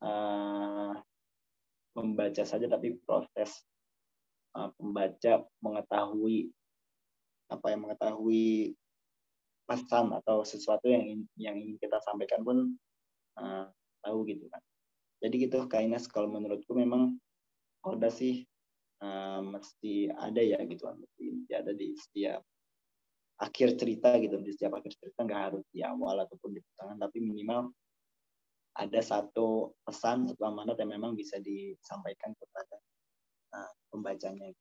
uh, membaca saja tapi proses pembaca mengetahui apa yang mengetahui pesan atau sesuatu yang yang ingin kita sampaikan pun uh, tahu gitu kan. Jadi gitu Kak Ines kalau menurutku memang koda sih uh, mesti ada ya gitu mesti ada di setiap akhir cerita gitu di setiap akhir cerita nggak harus di awal ataupun di pertengahan tapi minimal ada satu pesan atau amanat yang memang bisa disampaikan kepada uh, pembacanya.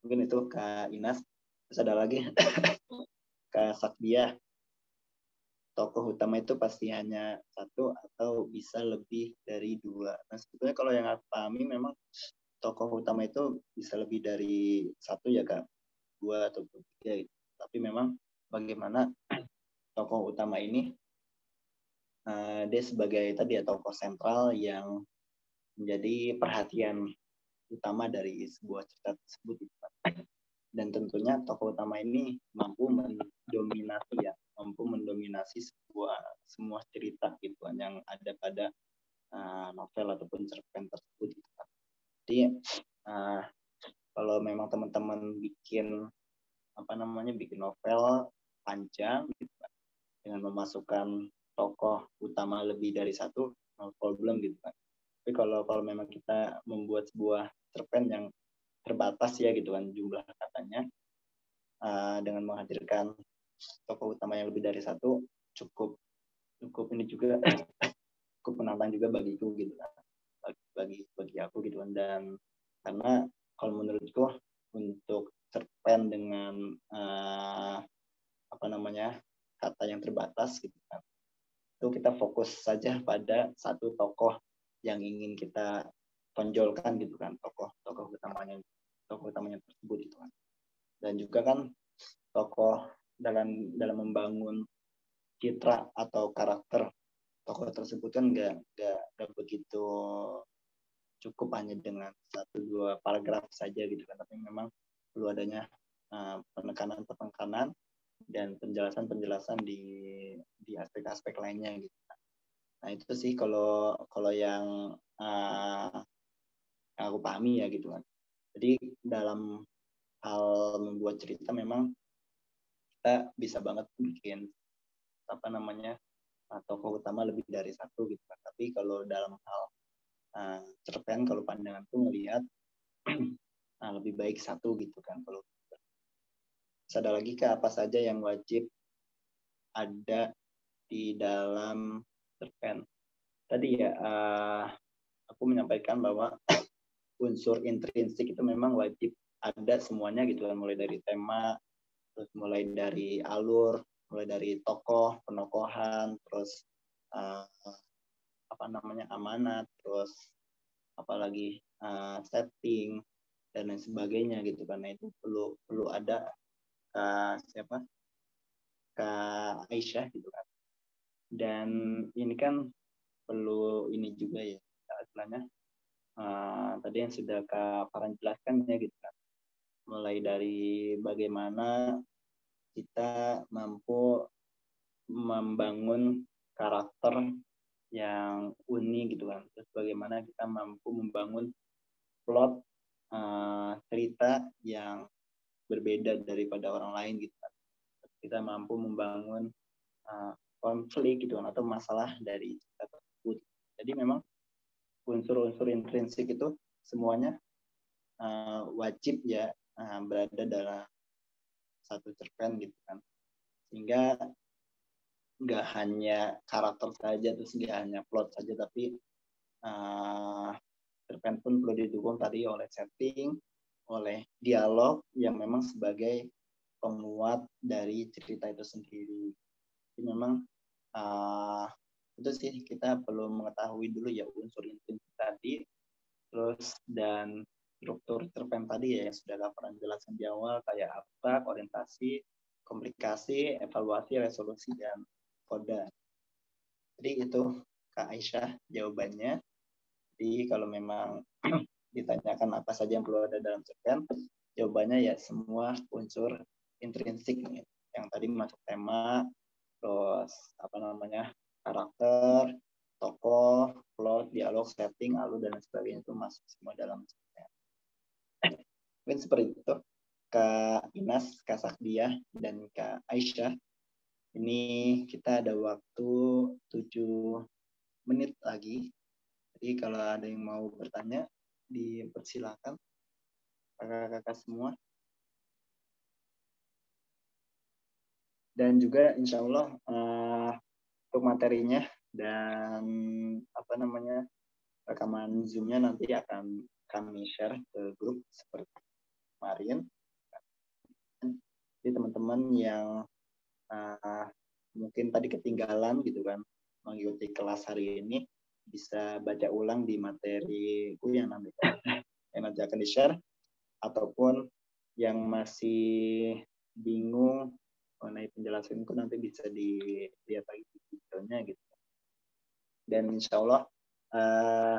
Mungkin itu Kak Inas Terus ada lagi? Kak Sakdia. Tokoh utama itu pasti hanya satu atau bisa lebih dari dua. Nah sebetulnya kalau yang aku pahami memang tokoh utama itu bisa lebih dari satu ya kak, dua atau tiga. Gitu. Tapi memang bagaimana tokoh utama ini uh, dia sebagai tadi ya tokoh sentral yang menjadi perhatian utama dari sebuah cerita tersebut. Gitu, dan tentunya tokoh utama ini mampu mendominasi ya mampu mendominasi sebuah semua cerita gitu kan yang ada pada uh, novel ataupun cerpen tersebut gitu kan. jadi uh, kalau memang teman-teman bikin apa namanya bikin novel panjang gitu kan dengan memasukkan tokoh utama lebih dari satu no problem gitu kan tapi kalau kalau memang kita membuat sebuah cerpen yang terbatas ya gitu kan jumlah katanya uh, dengan menghadirkan tokoh utama yang lebih dari satu cukup cukup ini juga cukup menantang juga bagiku gitu kan. Bagi bagi, bagi aku gitu kan. Dan karena kalau menurutku untuk cerpen dengan uh, apa namanya kata yang terbatas gitu kan itu kita fokus saja pada satu tokoh yang ingin kita tonjolkan gitu kan tokoh tokoh utamanya tokoh utamanya tersebut gitu kan. Dan juga kan tokoh dalam dalam membangun citra atau karakter tokoh tersebut kan nggak nggak begitu cukup hanya dengan satu dua paragraf saja gitu kan. Tapi memang perlu adanya uh, penekanan penekanan dan penjelasan penjelasan di di aspek-aspek lainnya gitu. Nah itu sih kalau kalau yang uh, aku pahami ya gitu kan. Jadi dalam hal membuat cerita memang kita bisa banget bikin apa namanya tokoh utama lebih dari satu gitu kan. Tapi kalau dalam hal uh, cerpen kalau pandangan tuh melihat nah, lebih baik satu gitu kan. Kalau ada lagi ke apa saja yang wajib ada di dalam cerpen? Tadi ya uh, aku menyampaikan bahwa unsur intrinsik itu memang wajib ada semuanya gitu kan. Mulai dari tema terus mulai dari alur mulai dari tokoh penokohan terus uh, apa namanya amanat terus apalagi uh, setting dan lain sebagainya gitu karena itu perlu perlu ada uh, siapa? Kak Aisyah gitu kan. Dan ini kan perlu ini juga ya istilahnya uh, tadi yang sudah Kak Farhan jelaskan ya gitu kan. Mulai dari bagaimana kita mampu membangun karakter yang unik gitu kan. Terus bagaimana kita mampu membangun plot uh, cerita yang berbeda daripada orang lain gitu kan. Kita mampu membangun uh, konflik gitu kan atau masalah dari cerita tersebut. Jadi memang unsur-unsur intrinsik itu semuanya uh, wajib ya uh, berada dalam satu cerpen gitu kan. Sehingga nggak hanya karakter saja terus nggak hanya plot saja tapi uh, cerpen pun perlu didukung tadi oleh setting oleh dialog yang memang sebagai penguat dari cerita itu sendiri. Jadi memang uh, itu sih kita perlu mengetahui dulu ya unsur inti tadi terus dan struktur cerpen tadi ya yang sudah laporan jelaskan di awal kayak abstrak, orientasi, komplikasi, evaluasi, resolusi, dan koda. Jadi itu Kak Aisyah jawabannya. Jadi kalau memang ditanyakan apa saja yang perlu ada dalam cerpen, jawabannya ya semua unsur intrinsik. Yang tadi masuk tema, terus apa namanya karakter, tokoh, plot, dialog, setting, alur dan sebagainya itu masuk semua dalam cerpen. Mungkin seperti itu. Kak Inas, Kak Sakdia, dan Kak Aisyah. Ini kita ada waktu 7 menit lagi. Jadi kalau ada yang mau bertanya, dipersilakan. Kakak-kakak semua. Dan juga insya Allah uh, untuk materinya dan apa namanya rekaman zoomnya nanti akan kami share ke grup seperti kemarin. Jadi teman-teman yang uh, mungkin tadi ketinggalan gitu kan mengikuti kelas hari ini bisa baca ulang di materi ku yang nanti yang nanti akan di share ataupun yang masih bingung mengenai penjelasanku nanti bisa dilihat lagi di videonya gitu. Dan insya Allah uh,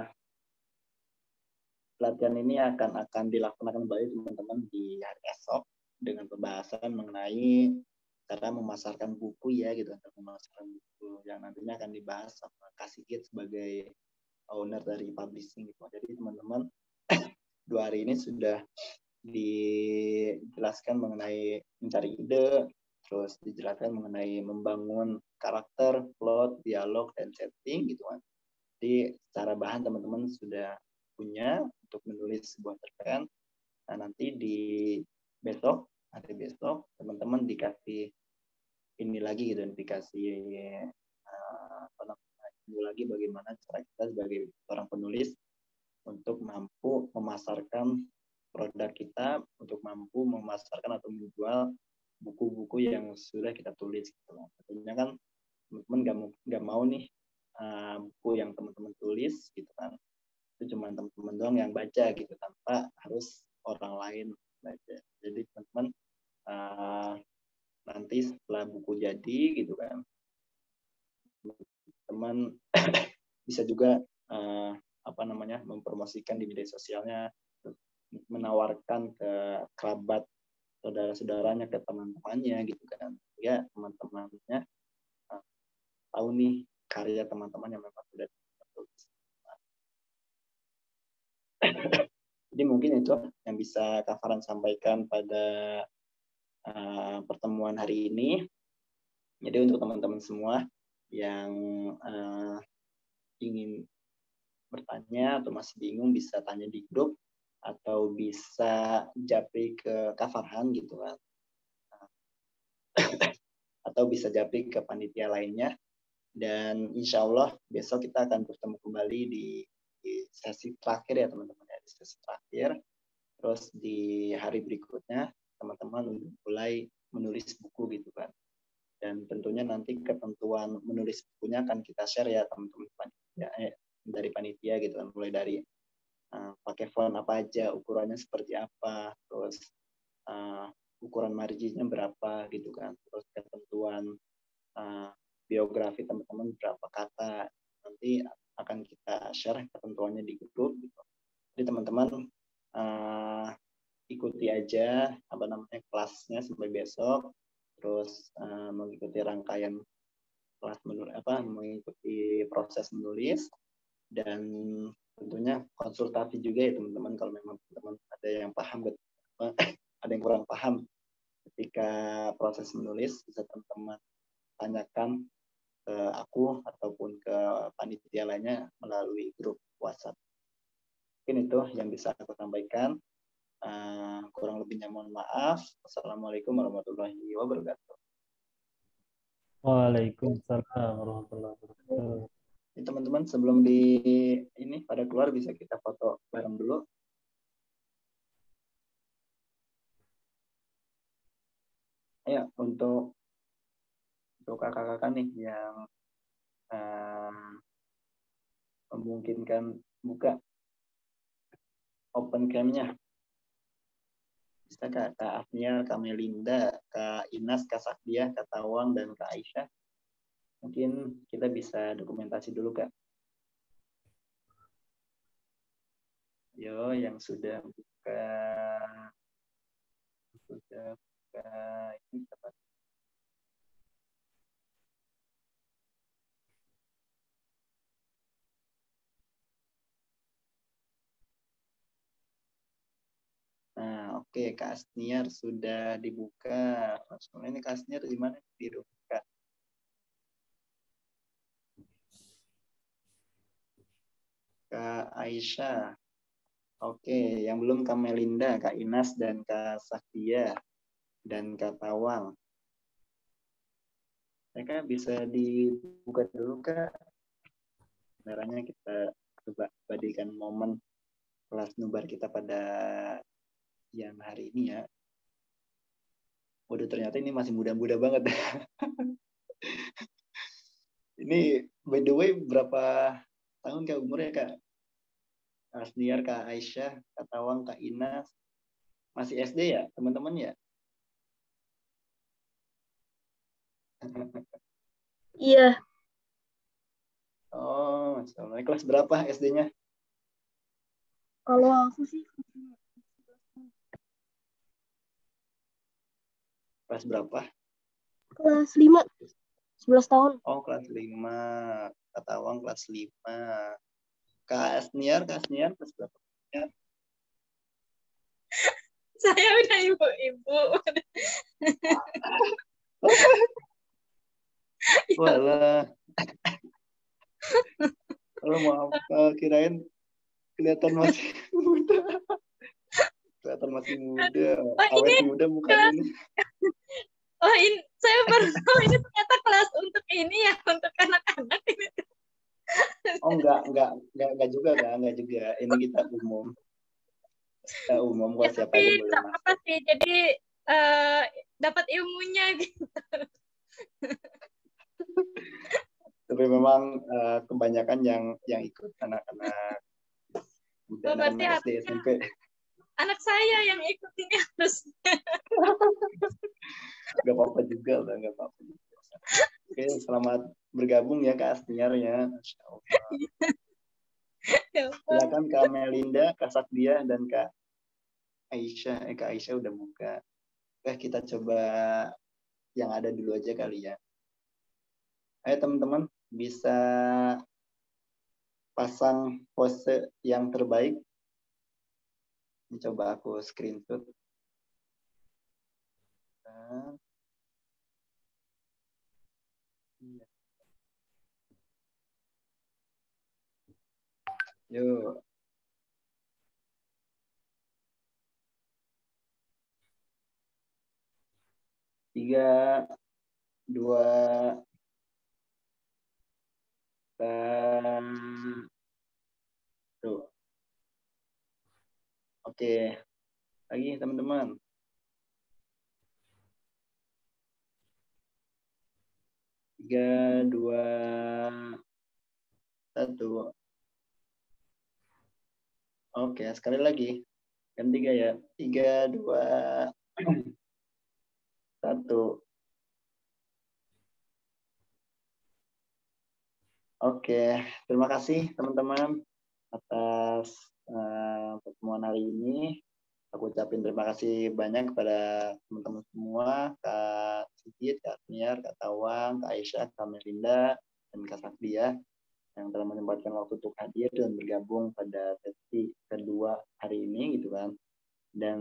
pelatihan ini akan akan dilaksanakan kembali teman-teman di hari esok dengan pembahasan mengenai cara memasarkan buku ya gitu untuk memasarkan buku yang nantinya akan dibahas sama kasih sebagai owner dari publishing gitu. Jadi teman-teman dua hari ini sudah dijelaskan mengenai mencari ide, terus dijelaskan mengenai membangun karakter, plot, dialog, dan setting gitu kan. Jadi secara bahan teman-teman sudah punya untuk menulis sebuah cerpen. Nah nanti di besok, hari besok, teman-teman dikasih ini lagi gitu, dikasih uh, lagi bagaimana cara kita sebagai orang penulis untuk mampu memasarkan produk kita, untuk mampu memasarkan atau menjual buku-buku yang sudah kita tulis gitu. Tentunya kan teman-teman nggak nggak mau nih uh, buku yang teman-teman tulis gitu kan itu cuma teman-teman doang yang baca gitu tanpa harus orang lain baca. Jadi teman-teman uh, nanti setelah buku jadi gitu kan teman bisa juga uh, apa namanya mempromosikan di media sosialnya menawarkan ke kerabat saudara-saudaranya ke teman-temannya gitu kan ya teman-temannya uh, tahu nih karya teman-teman yang memang sudah tulis jadi mungkin itu yang bisa Kak Farhan sampaikan pada uh, pertemuan hari ini. Jadi untuk teman-teman semua yang uh, ingin bertanya atau masih bingung bisa tanya di grup atau bisa japri ke Kafarhan gitu kan. Atau bisa japri ke panitia lainnya. Dan insya Allah besok kita akan bertemu kembali di, di sesi terakhir ya teman-teman ya di sesi terakhir. Terus di hari berikutnya teman-teman mulai menulis buku gitu kan. Dan tentunya nanti ketentuan menulis bukunya akan kita share ya teman-teman ya, eh, dari panitia gitu kan. Mulai dari uh, pakai font apa aja ukurannya seperti apa terus uh, ukuran marginnya berapa gitu kan. Terus ketentuan uh, biografi teman-teman berapa kata. Nanti akan kita share ketentuannya di grup gitu. jadi teman-teman uh, ikuti aja apa namanya kelasnya sampai besok terus uh, mengikuti rangkaian kelas menulis apa mengikuti proses menulis dan tentunya konsultasi juga ya teman-teman kalau memang teman-teman ada yang paham ada yang kurang paham ketika proses menulis bisa teman-teman tanyakan ke aku ataupun ke panitia lainnya melalui grup WhatsApp. Mungkin itu yang bisa aku sampaikan. Uh, kurang lebihnya mohon maaf. Assalamualaikum warahmatullahi wabarakatuh. Waalaikumsalam warahmatullahi wabarakatuh. teman-teman sebelum di ini pada keluar bisa kita foto bareng dulu. Ya untuk untuk kakak-kakak nih yang uh, memungkinkan buka open cam-nya bisa Kak, Kak Afnia, Kak Melinda, Kak Inas, Kak Sakdia, Kak Tawang, dan Kak Aisyah. Mungkin kita bisa dokumentasi dulu Kak. Yo, yang sudah buka, sudah buka ini dapat Nah, oke, okay. Kak Asniar sudah dibuka. Ini Kak Asniar di mana dibuka? Kak Aisyah. Oke, okay. yang belum Kak Melinda, Kak Inas, dan Kak Saktia, dan Kak Tawang. Mereka bisa dibuka dulu, Kak. Sebenarnya kita coba badikan momen kelas nubar kita pada yang hari ini ya. Waduh ternyata ini masih muda-muda banget. ini by the way berapa tahun kak umurnya kak? Asniar, kak Aisyah, kak Tawang, kak Inas. Masih SD ya teman-teman ya? Iya. Oh, Masya Allah. Kelas berapa SD-nya? Kalau aku sih Kelas berapa? Kelas 5. 11 tahun. Oh, kelas 5. Katawang kelas 5. Kak Asniar, Kak Asniar kelas berapa? Ya. Saya udah ibu-ibu. Walah. Oh, maaf, kirain kelihatan masih muda. Kelihatan masih muda. Oh, Awet muda bukan ini. Oh, ini saya baru tahu ini ternyata kelas untuk ini ya, untuk anak-anak ini. Oh, enggak, enggak, enggak, enggak juga, enggak, enggak juga. Ini kita umum. Kita umum kok ya, siapa aja boleh apa sih? Jadi uh, dapat ilmunya gitu. Tapi memang uh, kebanyakan yang yang ikut anak-anak muda, oh, anak SD, SMP anak saya yang ikut ini harusnya. Gak apa-apa juga lah, gak apa-apa juga. Oke, selamat bergabung ya Kak Astiar ya. ya Silakan Kak Melinda, Kak Sakdia, dan Kak Aisyah. Eh, Kak Aisyah udah buka. Oke, kita coba yang ada dulu aja kali ya. Ayo teman-teman, bisa pasang pose yang terbaik ini coba aku screenshot. Iya. Yo. Tiga, dua, dan dua. Oke, lagi teman-teman. Tiga, dua, satu. Oke, sekali lagi. Yang tiga ya. Tiga, dua, satu. Oke, terima kasih teman-teman atas pertemuan hari ini. Aku ucapin terima kasih banyak kepada teman-teman semua, Kak Sigit, Kak Niar, Kak Tawang, Kak Aisyah, Kak Melinda, dan Kak Sakdia yang telah menyempatkan waktu untuk hadir dan bergabung pada sesi kedua hari ini gitu kan. Dan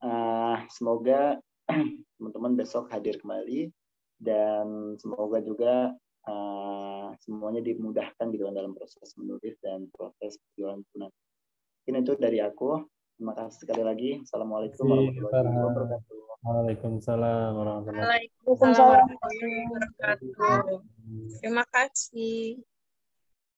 uh, semoga teman-teman besok hadir kembali dan semoga juga uh, semuanya dimudahkan gitu kan dalam proses menulis dan proses perjualan tunas. Mungkin itu dari aku. Terima kasih sekali lagi. Assalamualaikum warahmatullahi wabarakatuh. Waalaikumsalam warahmatullahi Waalaikumsalam warahmatullahi wabarakatuh. Terima kasih.